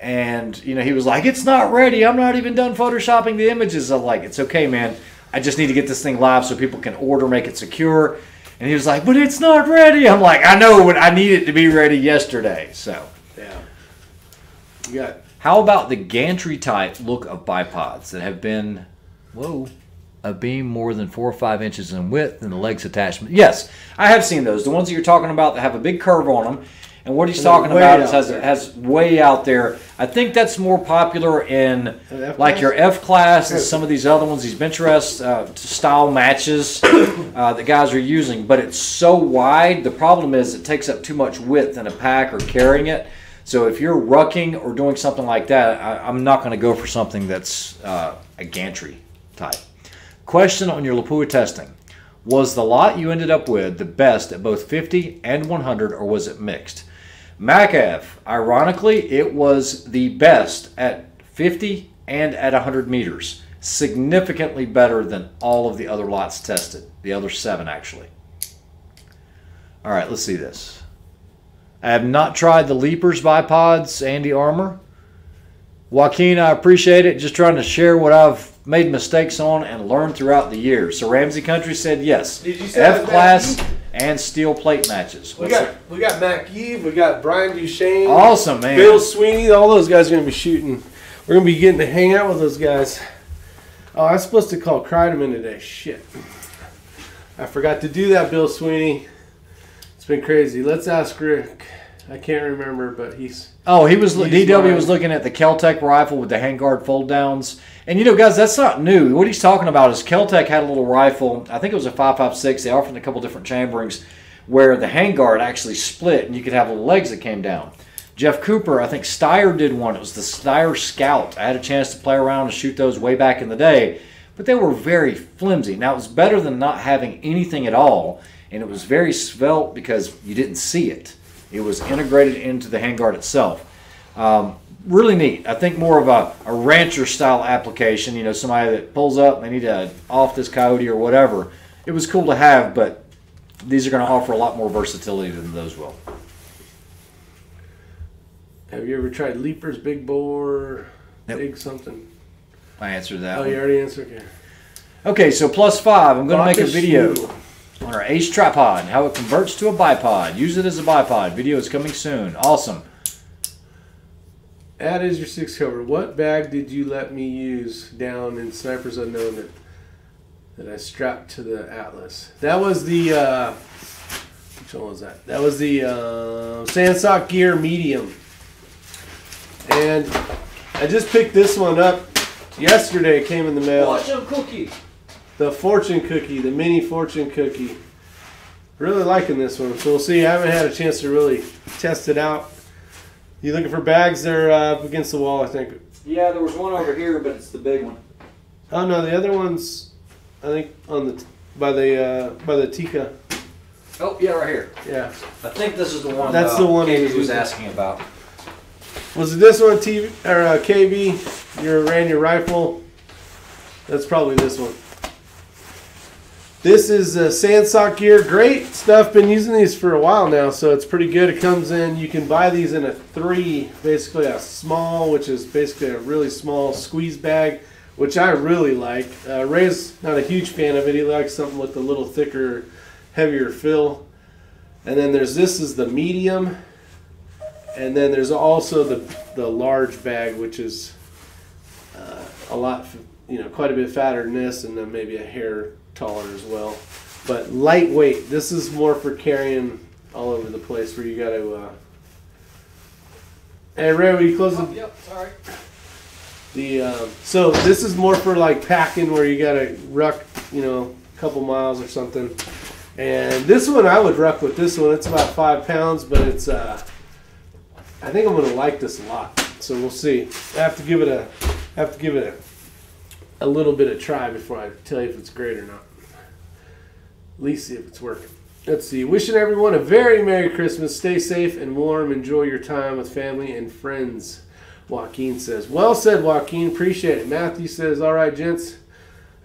And you know he was like it's not ready. I'm not even done photoshopping the images. I'm like it's okay man. I just need to get this thing live so people can order make it secure. And he was like but it's not ready. I'm like i know but i need it to be ready yesterday. So Yeah. You got how about the gantry type look of bipods that have been, whoa, a beam more than four or five inches in width and the legs attachment? Yes, I have seen those. The ones that you're talking about that have a big curve on them. And what he's And talking about is has, there. has way out there. I think that's more popular in like your F class and some of these other ones, these bench rest uh, style matches uh, that guys are using. But it's so wide. The problem is it takes up too much width in a pack or carrying it. So if you're rucking or doing something like that, I, I'm not going to go for something that's uh, a gantry type. Question on your Lapua testing. Was the lot you ended up with the best at both 50 and 100 or was it mixed? MACAV, ironically, it was the best at 50 and at 100 meters. Significantly better than all of the other lots tested, the other seven actually. All right, let's see this. I have not tried the Leapers bipods, Andy Armour. Joaquin, I appreciate it. Just trying to share what I've made mistakes on and learned throughout the years. So Ramsey Country said yes. Did you say F class and steel plate matches. we What's got we got Mac Eve, we got Brian Duchesne, Awesome, man. Bill Sweeney. All those guys are gonna be shooting. We're gonna be getting to hang out with those guys. Oh, I was supposed to call Kreideman today. Shit, I forgot to do that. Bill Sweeney. It's been crazy. Let's ask Rick. I can't remember, but he's Oh, he was DW lying. was looking at the Keltec rifle with the handguard fold downs. And you know, guys, that's not new. What he's talking about is Keltec had a little rifle. I think it was a 5.56. They offered a couple different chamberings where the handguard actually split and you could have little legs that came down. Jeff Cooper, I think Steyr did one. It was the Steyr Scout. I had a chance to play around and shoot those way back in the day, but they were very flimsy. Now, it was better than not having anything at all, and it was very svelte because you didn't see it. It was integrated into the handguard itself. Um, really neat. I think more of a, a rancher style application. You know, somebody that pulls up and they need to off this coyote or whatever. It was cool to have, but these are going to offer a lot more versatility than those will. Have you ever tried Leapers, Big Bore, Nope. Big something? I answered that. Oh, one. you already answered. Okay. Okay, so plus five. I'm going to make a video shoe. On our Ace tripod, how it converts to a bipod. Use it as a bipod. Video is coming soon. Awesome. That is your six cover. What bag did you let me use down in Snipers Unknown that, that I strapped to the Atlas? That was the uh, which one was that? That was the uh, Sandsock Gear Medium. And I just picked this one up yesterday. It came in the mail. cookie. The fortune cookie, the mini fortune cookie. Really liking this one. So we'll see. I haven't had a chance to really test it out. You looking for bags? They're uh, up against the wall, I think. Yeah, there was one over here, but it's the big one. Oh no, the other one's I think on the by the uh, by the Tikka. Oh, yeah, right here. Yeah. I think this is the one. That's uh, the one he was was asking about. Was it this one, TV or uh, KB? You ran your rifle. That's probably this one. This is uh, Sandsock gear. Great stuff. Been using these for a while now, so it's pretty good. It comes in. You can buy these in a three, basically a small, which is basically a really small squeeze bag, which I really like. Uh, Ray's not a huge fan of it. He likes something with a little thicker, heavier fill. And then there's this is the medium and then there's also the the large bag, which is uh, a lot, you know, quite a bit fatter than this, and then maybe a hair taller as well. But lightweight. This is more for carrying all over the place, where you got to. Uh... Hey Ray, will you close the Yep, sorry. the um, so this is more for like packing where you gotta ruck, you know, a couple miles or something. And this one I would ruck with this one. It's about five pounds, but it's uh, I think I'm gonna like this a lot. So we'll see. I have to give it a have to give it a, a little bit of try before I tell you if it's great or not. Least see if it's working. Let's see. Wishing everyone a very Merry Christmas. Stay safe and warm. Enjoy your time with family and friends. Joaquin says, Well said, Joaquin. Appreciate it. Matthew says, All right, gents.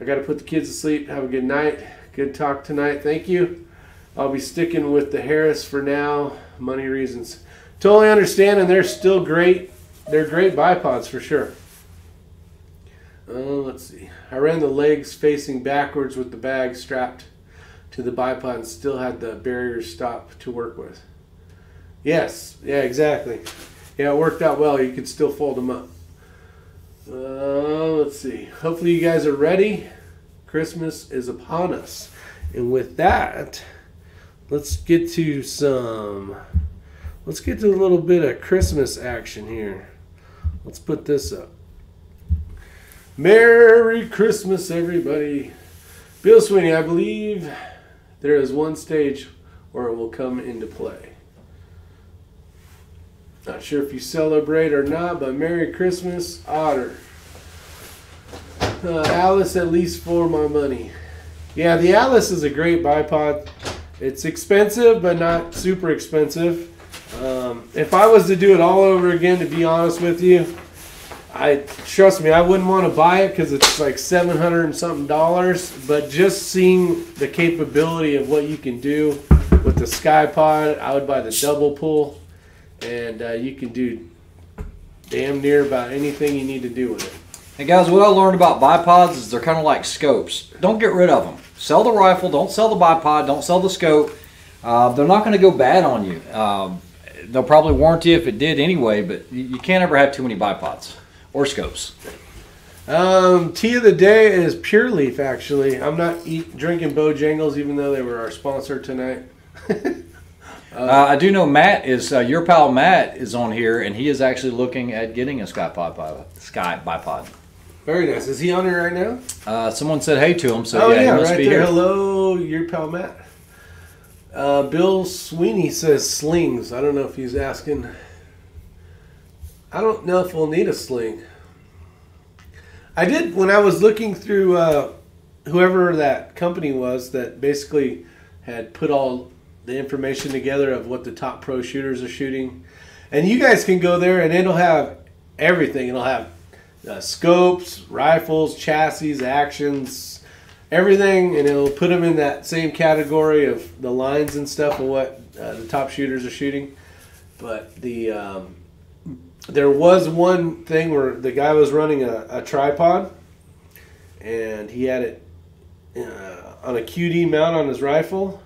I got to put the kids to sleep. Have a good night. Good talk tonight. Thank you. I'll be sticking with the Harris for now. Money reasons. Totally understand, and they're still great. They're great bipods for sure. Uh, let's see. I ran the legs facing backwards with the bag strapped to the bipod and still had the barrier stop to work with. Yes, yeah, exactly. Yeah, it worked out well. You could still fold them up. Uh, let's see. Hopefully, you guys are ready. Christmas is upon us. And with that, let's get to some. Let's get to a little bit of Christmas action here. Let's put this up. Merry Christmas, everybody. Bill Sweeney, I believe there is one stage where it will come into play. Not sure if you celebrate or not, but Merry Christmas, Otter. Uh, Atlas, at least for my money. Yeah, the Atlas is a great bipod. It's expensive, but not super expensive. Um, if I was to do it all over again, to be honest with you, I trust me, I wouldn't want to buy it because it's like seven hundred and something dollars. But just seeing the capability of what you can do with the CKYE-POD, I would buy the double pull, and uh, you can do damn near about anything you need to do with it. Hey guys, what I learned about bipods is they're kind of like scopes. Don't get rid of them. Sell the rifle. Don't sell the bipod. Don't sell the scope. Uh, they're not going to go bad on you. Um, they'll probably warranty if it did anyway, but you can't ever have too many bipods or scopes. Um, tea of the day is Pure Leaf. Actually, I'm not eat, drinking Bojangles, even though they were our sponsor tonight. Uh, I do know Matt is uh, your pal. Matt is on here, and he is actually looking at getting a Ckye bipod. Ckye bipod. Very nice. Is he on here right now? Uh, someone said hey to him, so oh yeah, yeah, he must right be there. here. Hello, your pal Matt. Uh, Bill Sweeney says slings. I don't know if he's asking. I don't know if we'll need a sling. I did when I was looking through uh, whoever that company was that basically had put all the information together of what the top pro shooters are shooting, and you guys can go there and it'll have everything. It'll have uh, scopes, rifles, chassis, actions, everything, and it'll put them in that same category of the lines and stuff of what uh, the top shooters are shooting. But the um, there was one thing where the guy was running a, a tripod, and he had it uh, on a QD mount on his rifle,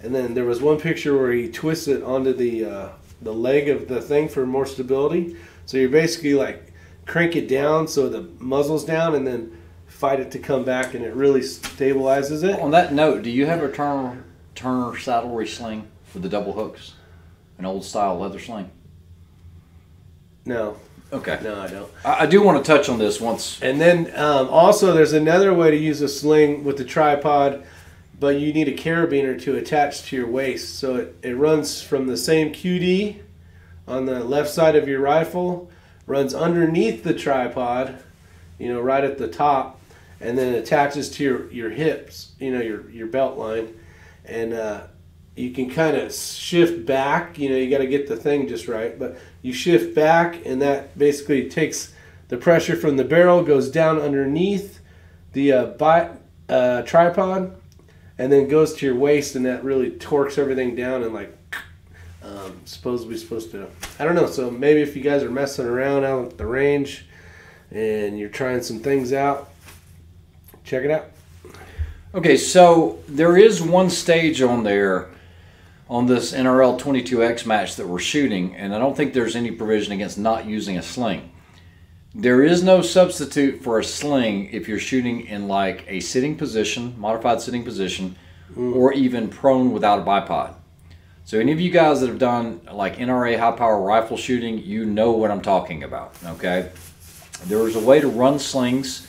and then there was one picture where he twisted it onto the uh, the leg of the thing for more stability. So you're basically like crank it down so the muzzle's down, and then fight it to come back, and it really stabilizes it. On that note, do you have a Turner Turner saddlery sling with the double hooks, an old style leather sling? No, Okay. no, I don't. I, I do want to touch on this once. And then um, also, there's another way to use a sling with the tripod, but you need a carabiner to attach to your waist. So it, it runs from the same QD on the left side of your rifle, runs underneath the tripod, you know, right at the top, and then attaches to your, your hips, you know, your, your belt line. And uh, you can kind of shift back, you know, you got to get the thing just right, but you shift back, and that basically takes the pressure from the barrel, goes down underneath the uh, bi- uh, tripod, and then goes to your waist, and that really torques everything down and like um, supposedly supposed to. I don't know. So maybe if you guys are messing around out at the range and you're trying some things out, check it out. Okay, so there is one stage on there on this NRL 22X match that we're shooting, and I don't think there's any provision against not using a sling. There is no substitute for a sling if you're shooting in like a sitting position, modified sitting position, mm. or even prone without a bipod. So any of you guys that have done like NRA high power rifle shooting, you know what I'm talking about. Okay, there is a way to run slings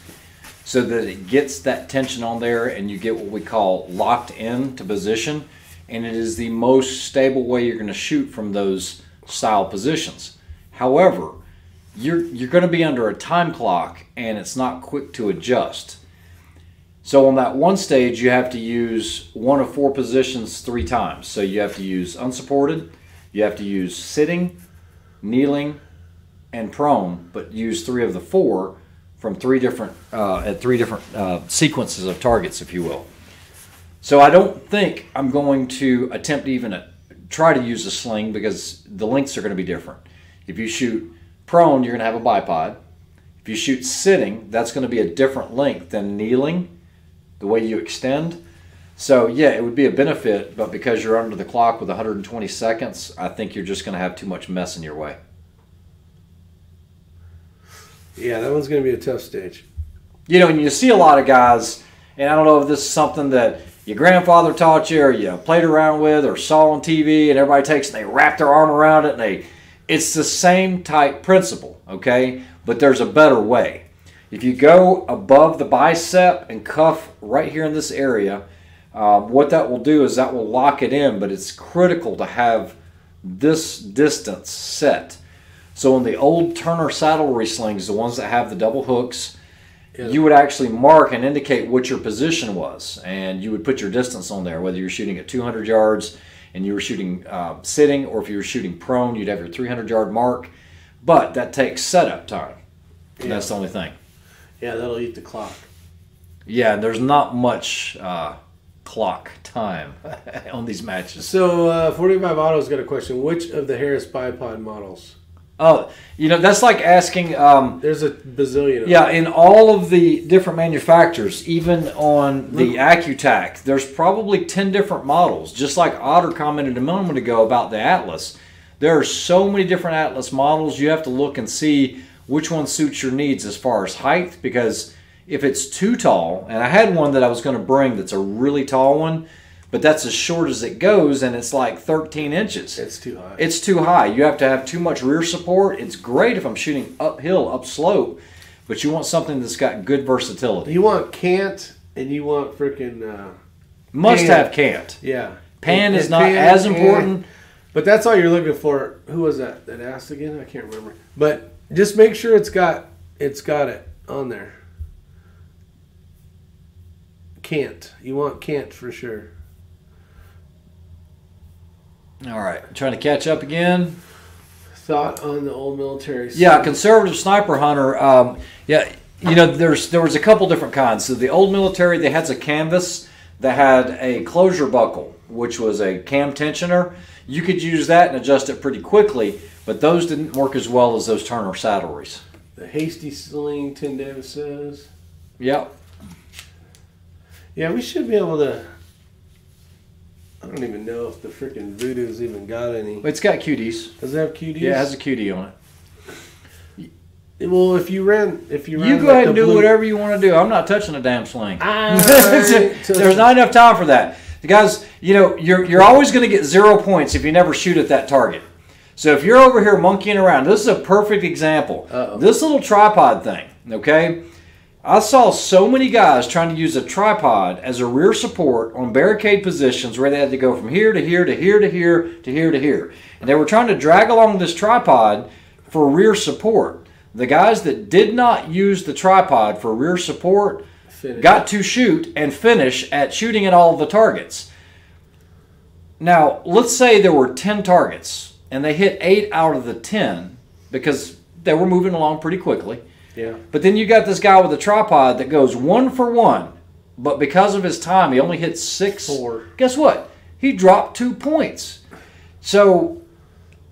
so that it gets that tension on there, and you get what we call locked in to position, and it is the most stable way you're going to shoot from those style positions. However, you're you're going to be under a time clock, and it's not quick to adjust. So on that one stage, you have to use one of four positions three times. So you have to use unsupported, you have to use sitting, kneeling, and prone, but use three of the four from three different uh, at three different uh, sequences of targets, if you will. So I don't think I'm going to attempt to even uh try to use a sling because the lengths are going to be different. If you shoot prone, you're going to have a bipod. If you shoot sitting, that's going to be a different length than kneeling the way you extend. So yeah, it would be a benefit, but because you're under the clock with 120 seconds, I think you're just going to have too much mess in your way. Yeah, that one's going to be a tough stage. You know, and you see a lot of guys, and I don't know if this is something that your grandfather taught you or you played around with or saw on TV, and everybody takes and they wrap their arm around it, and they. It's the same type principle, okay? But there's a better way. If you go above the bicep and cuff right here in this area, um, what that will do is that will lock it in, but it's critical to have this distance set. So in the old Turner saddlery slings, the ones that have the double hooks, Yeah. you would actually mark and indicate what your position was, and you would put your distance on there, whether you're shooting at 200 yards and you were shooting uh, sitting, or if you were shooting prone, you'd have your 300 yard mark. But that takes setup time. And That's the only thing. Yeah, that'll eat the clock. Yeah, there's not much uh, clock time on these matches. So, uh, 45 Auto's got a question. Which of the Harris bipod models? Oh, you know, that's like asking. Um, There's a bazillion of them. yeah, in all of the different manufacturers, even on the Accutac, there's probably 10 different models. Just like Otter commented a moment ago about the Atlas. There are so many different Atlas models, you have to look and see which one suits your needs as far as height. Because if it's too tall, and I had one that I was going to bring that's a really tall one, but that's as short as it goes, and it's like 13 inches. It's too high. It's too high. You have to have too much rear support. It's great if I'm shooting uphill, upslope, but you want something that's got good versatility. you want cant and you want freaking, uh, Must Pan. have cant. yeah. Pan And- is and not pan, as pan. important. But that's all you're looking for. Who was that that asked again? I can't remember. But just make sure it's got it's got it on there. Can't. You want can't for sure. All right, trying to catch up again. Thought on the old military. Yeah, conservative sniper hunter. Um, yeah, you know, there's there was a couple different kinds. So the old military, they had a canvas that had a closure buckle, which was a cam tensioner. You could use that and adjust it pretty quickly, but those didn't work as well as those Turner saddleries. The hasty sling, Tim Davis says. Yep. Yeah, we should be able to. I don't even know if the freaking Vudoo's even got any. It's got QDs. Does it have QDs? Yeah, it has a QD on it. Well, if you ran, if you ran, You go like ahead and do blue- whatever you want to do. I'm not touching a damn sling. There's not enough time for that. The guys, you know, you're you're always going to get zero points if you never shoot at that target. So if you're over here monkeying around, this is a perfect example. Uh-oh. This little tripod thing, okay? I saw so many guys trying to use a tripod as a rear support on barricade positions where they had to go from here to here to here to here to here to here. And they were trying to drag along this tripod for rear support. The guys that did not use the tripod for rear support Finish. got to shoot and finish at shooting at all the targets. Now, let's say there were 10 targets and they hit 8 out of the 10 because they were moving along pretty quickly. Yeah. But then you got this guy with a tripod that goes one for one, but because of his time, he only hit six. Four. Guess what? He dropped two points. So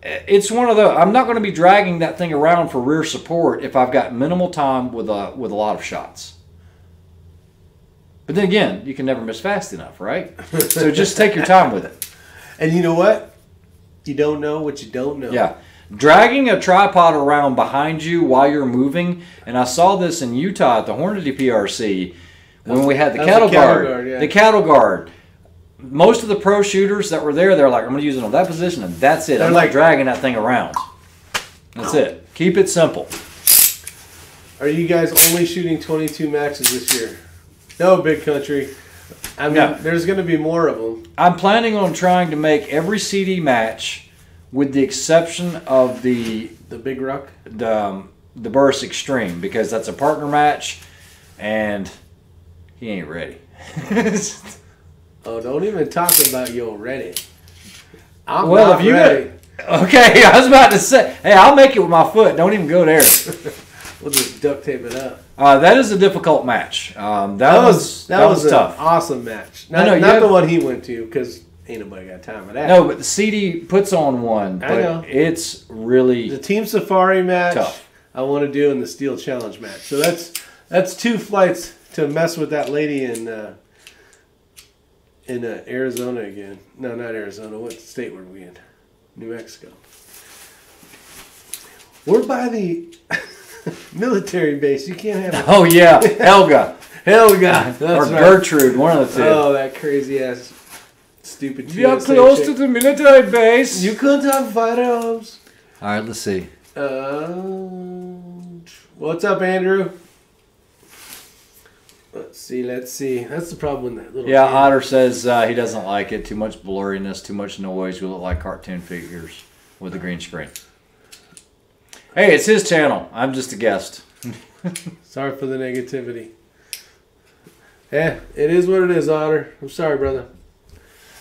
eh, it's one of the. I'm not going to be dragging that thing around for rear support if I've got minimal time with a with a lot of shots. But then again, you can never miss fast enough, right? so just take your time with it. And you know what? You don't know what you don't know. Yeah. Dragging a tripod around behind you while you're moving, and I saw this in Utah at the Hornady PRC when we had the That was the cattle, cattle guard. guard, yeah. The cattle guard. Most of the pro shooters that were there, they're like, I'm going to use it on that position, and that's it. They're I'm like- dragging that thing around. That's it. Keep it simple. Are you guys only shooting 22 matches this year? No, big country. I mean, No. there's going to be more of them. I'm planning on trying to make every CD match, with the exception of the The big ruck. the um, the Burst Extreme because that's a partner match, and he ain't ready. Oh, don't even talk about you already. I'm Well, not if you ready. okay, I was about to say, hey, I'll make it with my foot. Don't even go there. We'll just duct tape it up. Uh, that is a difficult match. Um, that, That was that, was, was, tough. an awesome match. Not, no, you not the one he went to because ain't nobody got time for that. No, but the CD puts on one, I but know. it's really the Team Safari match Tough. I want to do in the Steel Challenge match. So that's that's two flights to mess with that lady in uh, in uh, Arizona again. No, not Arizona. What state were we in? New Mexico. We're by the military base. You can't have oh yeah, Helga hell God. That's or right. Gertrude, one of the two. Oh, that crazy ass stupid. we are close chick. to the military base. You can't have firearms. All right, let's see. Uh, what's up, Andrew? Let's see. Let's see. That's the problem with that little. Yeah, kid. Otter says uh, he doesn't like it. Too much blurriness, too much noise. We look like cartoon figures with a green screen. Hey, it's his channel. I'm just a guest. Sorry for the negativity. Yeah, it is what it is, Otter. I'm sorry, brother.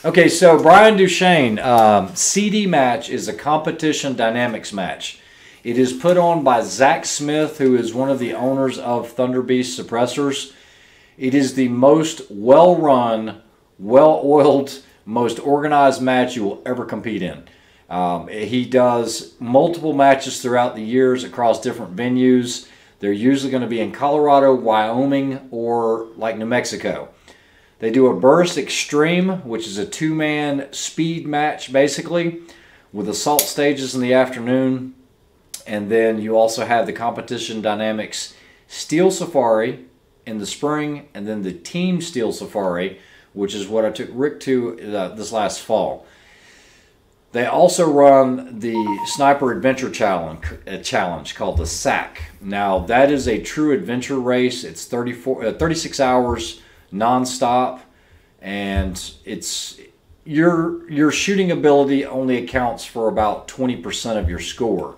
Okay, so Brian Duchesne, um, CD match is a competition dynamics match. It is put on by Zak Smith, who is one of the owners of Thunderbeast Suppressors. It is the most well run, well oiled, most organized match you will ever compete in. Um, he does multiple matches throughout the years across different venues. They're usually going to be in Colorado, Wyoming, or like New Mexico. They do a Burst Extreme, which is a two man speed match basically, with assault stages in the afternoon. And then you also have the Competition Dynamics Steel Safari in the spring, and then the Team Steel Safari, which is what I took Rick to uh, this last fall. They also run the Sniper Adventure Challenge, a challenge called the SAC. Now, that is a true adventure race. It's 34, uh, 36 hours nonstop, and it's your your shooting ability only accounts for about 20% of your score.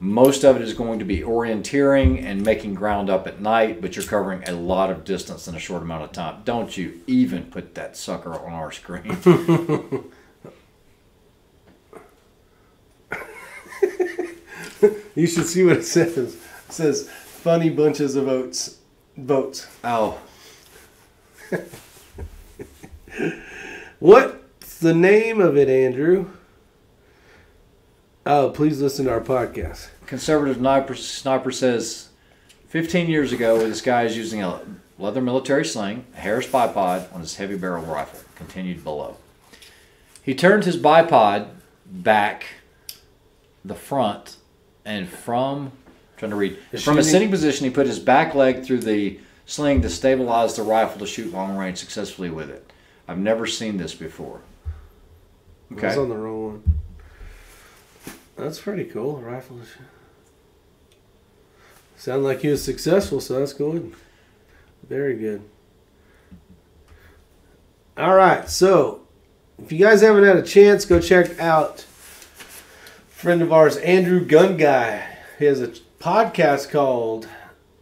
Most of it is going to be orienteering and making ground up at night, but you're covering a lot of distance in a short amount of time. Don't you even put that sucker on our screen. You should see what it says. It says funny bunches of oats. Votes. oh, What's the name of it, Andrew? Oh, please listen to our podcast. Conservative sniper, sniper says 15 years ago, this guy is using a leather military sling, a Harris bipod on his heavy barrel rifle. Continued below. He turned his bipod back the front and from trying to read The from a sitting position he put his back leg through the sling to stabilize the rifle to shoot long range successfully with it i've never seen this before I was okay on the wrong one. That's pretty cool. Rifle. Sound like he was successful, so that's good. Very good. All right, so if you guys haven't had a chance, go check out friend of ours, Andrew Gun Guy. He has a podcast called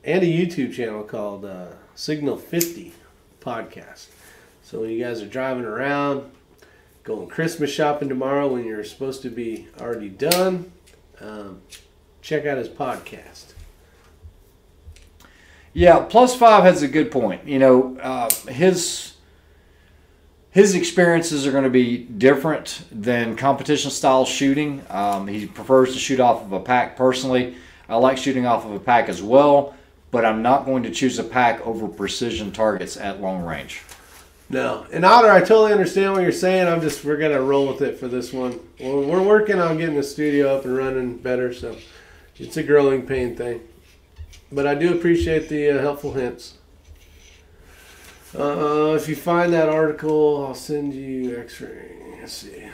and a YouTube channel called uh, Signal 50 Podcast. So when you guys are driving around, going Christmas shopping tomorrow when you're supposed to be already done, um, check out his podcast. Yeah, plus five has a good point. You know, uh, his his experiences are going to be different than competition style shooting. Um, he prefers to shoot off of a pack. Personally, I like shooting off of a pack as well, but I'm not going to choose a pack over precision targets at long range. No, and Otter, I totally understand what you're saying. I'm just we're gonna roll with it for this one. We're, we're working on getting the studio up and running better, so it's a growing pain thing. But I do appreciate the uh, helpful hints. Uh, if you find that article, I'll send you X-ray. Let's see.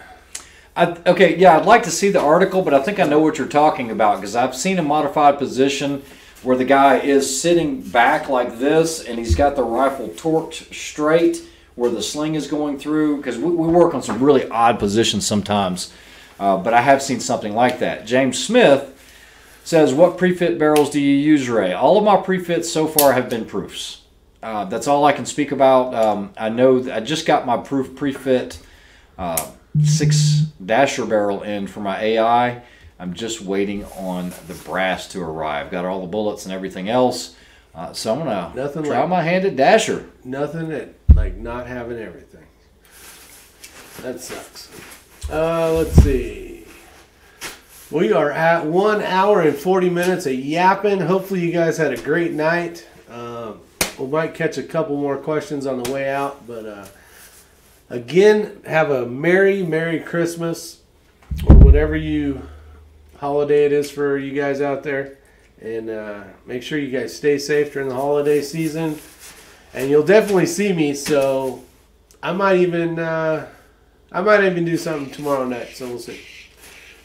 I, okay, yeah, I'd like to see the article, but I think I know what you're talking about because I've seen a modified position where the guy is sitting back like this and he's got the rifle torqued straight where the sling is going through because we, we work on some really odd positions sometimes. Uh, but I have seen something like that. James Smith says, What prefit barrels do you use, Ray? All of my prefits so far have been proofs. Uh, that's all I can speak about. Um, I know I just got my proof prefit uh, six dasher barrel in for my AI. I'm just waiting on the brass to arrive. Got all the bullets and everything else. Uh, so I'm gonna Nothing try like- my hand at dasher. Nothing at like not having everything. That sucks. Uh, let's see. We are at one hour and forty minutes of yapping. Hopefully, you guys had a great night. Um, we might catch a couple more questions on the way out, but uh, again, have a merry, merry Christmas or whatever you holiday it is for you guys out there, and uh, make sure you guys stay safe during the holiday season and you'll definitely see me. So I might even uh, I might even do something tomorrow night. So we'll see.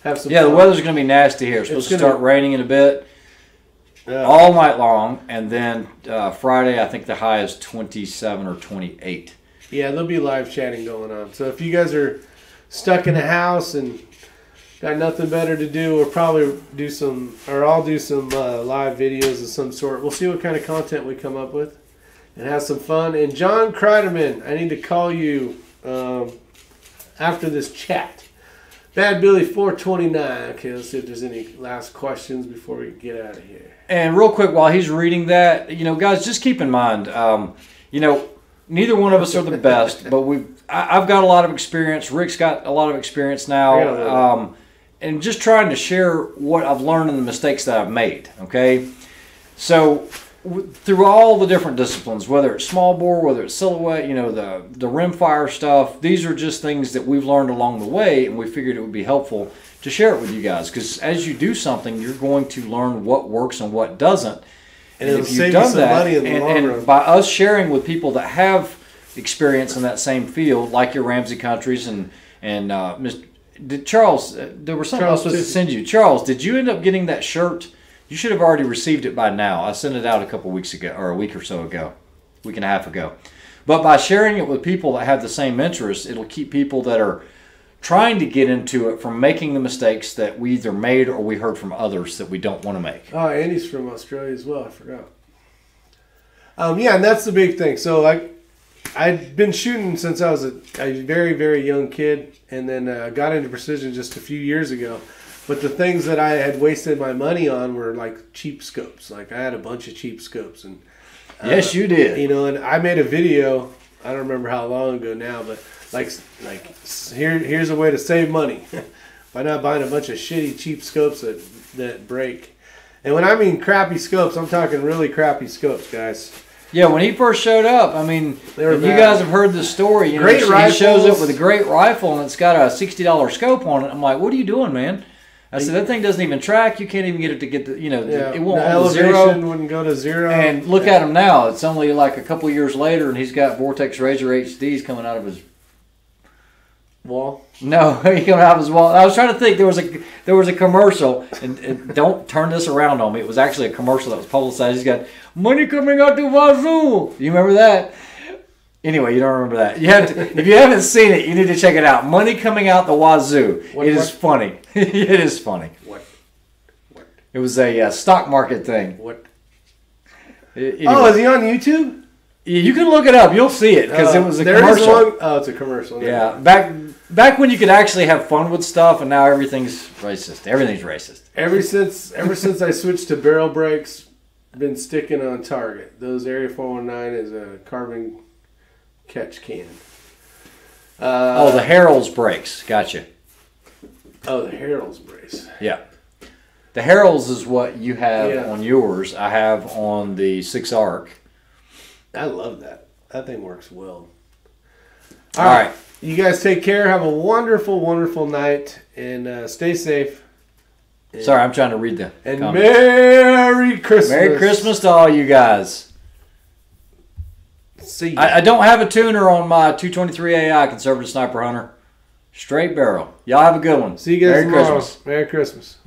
Have some. Yeah, the weather's gonna be nasty here. It's supposed It's to gonna- start raining in a bit Uh, all night long, and then uh, Friday I think the high is 27 or 28. yeah, there'll be live chatting going on. So if you guys are stuck in a house and got nothing better to do, we'll probably do some, or I'll do some uh, live videos of some sort. We'll see what kind of content we come up with and have some fun. And John Kreiderman, I need to call you um, after this chat. Bad Billy 429. Okay, let's see if there's any last questions before we get out of here. And real quick, while he's reading that, you know, guys, just keep in mind, um, you know, neither one of us are the best, but we, I, I've got a lot of experience. Rick's got a lot of experience I got a now, um, and just trying to share what I've learned and the mistakes that I've made. Okay, so w- through all the different disciplines, whether it's small bore, whether it's silhouette, you know, the the rimfire stuff, these are just things that we've learned along the way, and we figured it would be helpful to share it with you guys because as you do something, you're going to learn what works and what doesn't. And it'll save you some money in the and, and by us sharing with people that have experience in that same field, like your Ramsey countries and and uh, Mr. Did Charles, uh, there was something I was Charles supposed to send you. Charles, did you end up getting that shirt? You should have already received it by now. I sent it out a couple weeks ago, or a week or so ago, week and a half ago. But by sharing it with people that have the same interests, it'll keep people that are trying to get into it from making the mistakes that we either made or we heard from others that we don't want to make. Oh, Andy's from Australia as well. I forgot. Um, yeah, and that's the big thing. So, like, I'd been shooting since I was a, a very, very young kid, and then uh, got into precision just a few years ago. But the things that I had wasted my money on were like cheap scopes. Like, I had a bunch of cheap scopes, and yes, you did. you know, and I made a video. I don't remember how long ago now, but like, like here, here's a way to save money by not buying a bunch of shitty cheap scopes that that break. And when I mean crappy scopes, I'm talking really crappy scopes, guys. Yeah, when he first showed up, I mean, if you guys have heard the story. You know, Great he shows up with a great rifle and it's got a sixty dollar scope on it. I'm like, what are you doing, man? I said that thing doesn't even track. You can't even get it to get the, you know, Yeah, it won't the elevation zero. wouldn't go to zero. And look at him now. It's only like a couple years later, and he's got Vortex Razor HDs coming out of his. Wall. No, he coming out of his wall. I was trying to think. There was a there was a commercial, and, and don't turn this around on me. It was actually a commercial that was publicized. He's got money coming out the wazoo. You remember that? Anyway, you don't remember that. You have to, if you haven't seen it, you need to check it out. Money coming out the wazoo. What- it is what? funny. it is funny. What? What? It was a uh, stock market thing. What? Anyway. Oh, is he on YouTube? You can look it up. You'll see it because Uh, it was a there is commercial. one- Oh, it's a commercial. Yeah, back back when you could actually have fun with stuff, and now everything's racist. Everything's racist. Ever since ever since I switched to barrel brakes, been sticking on target. Those Area 419 is a carbon catch can. Uh, oh, the Harold's brakes. Gotcha. oh, the Harold's brace. Yeah. The Harold's is what you have Yeah. on yours. I have on the Six Arc. I love that. That thing works well. All right. You guys take care. Have a wonderful, wonderful night, and uh, stay safe. Sorry, I'm trying to read the And comments. Merry Christmas. Merry Christmas to all you guys. See. I, I don't have a tuner on my 223 AI conservative sniper hunter. Straight barrel. Y'all have a good one. See you guys Merry tomorrow. Christmas. Merry Christmas.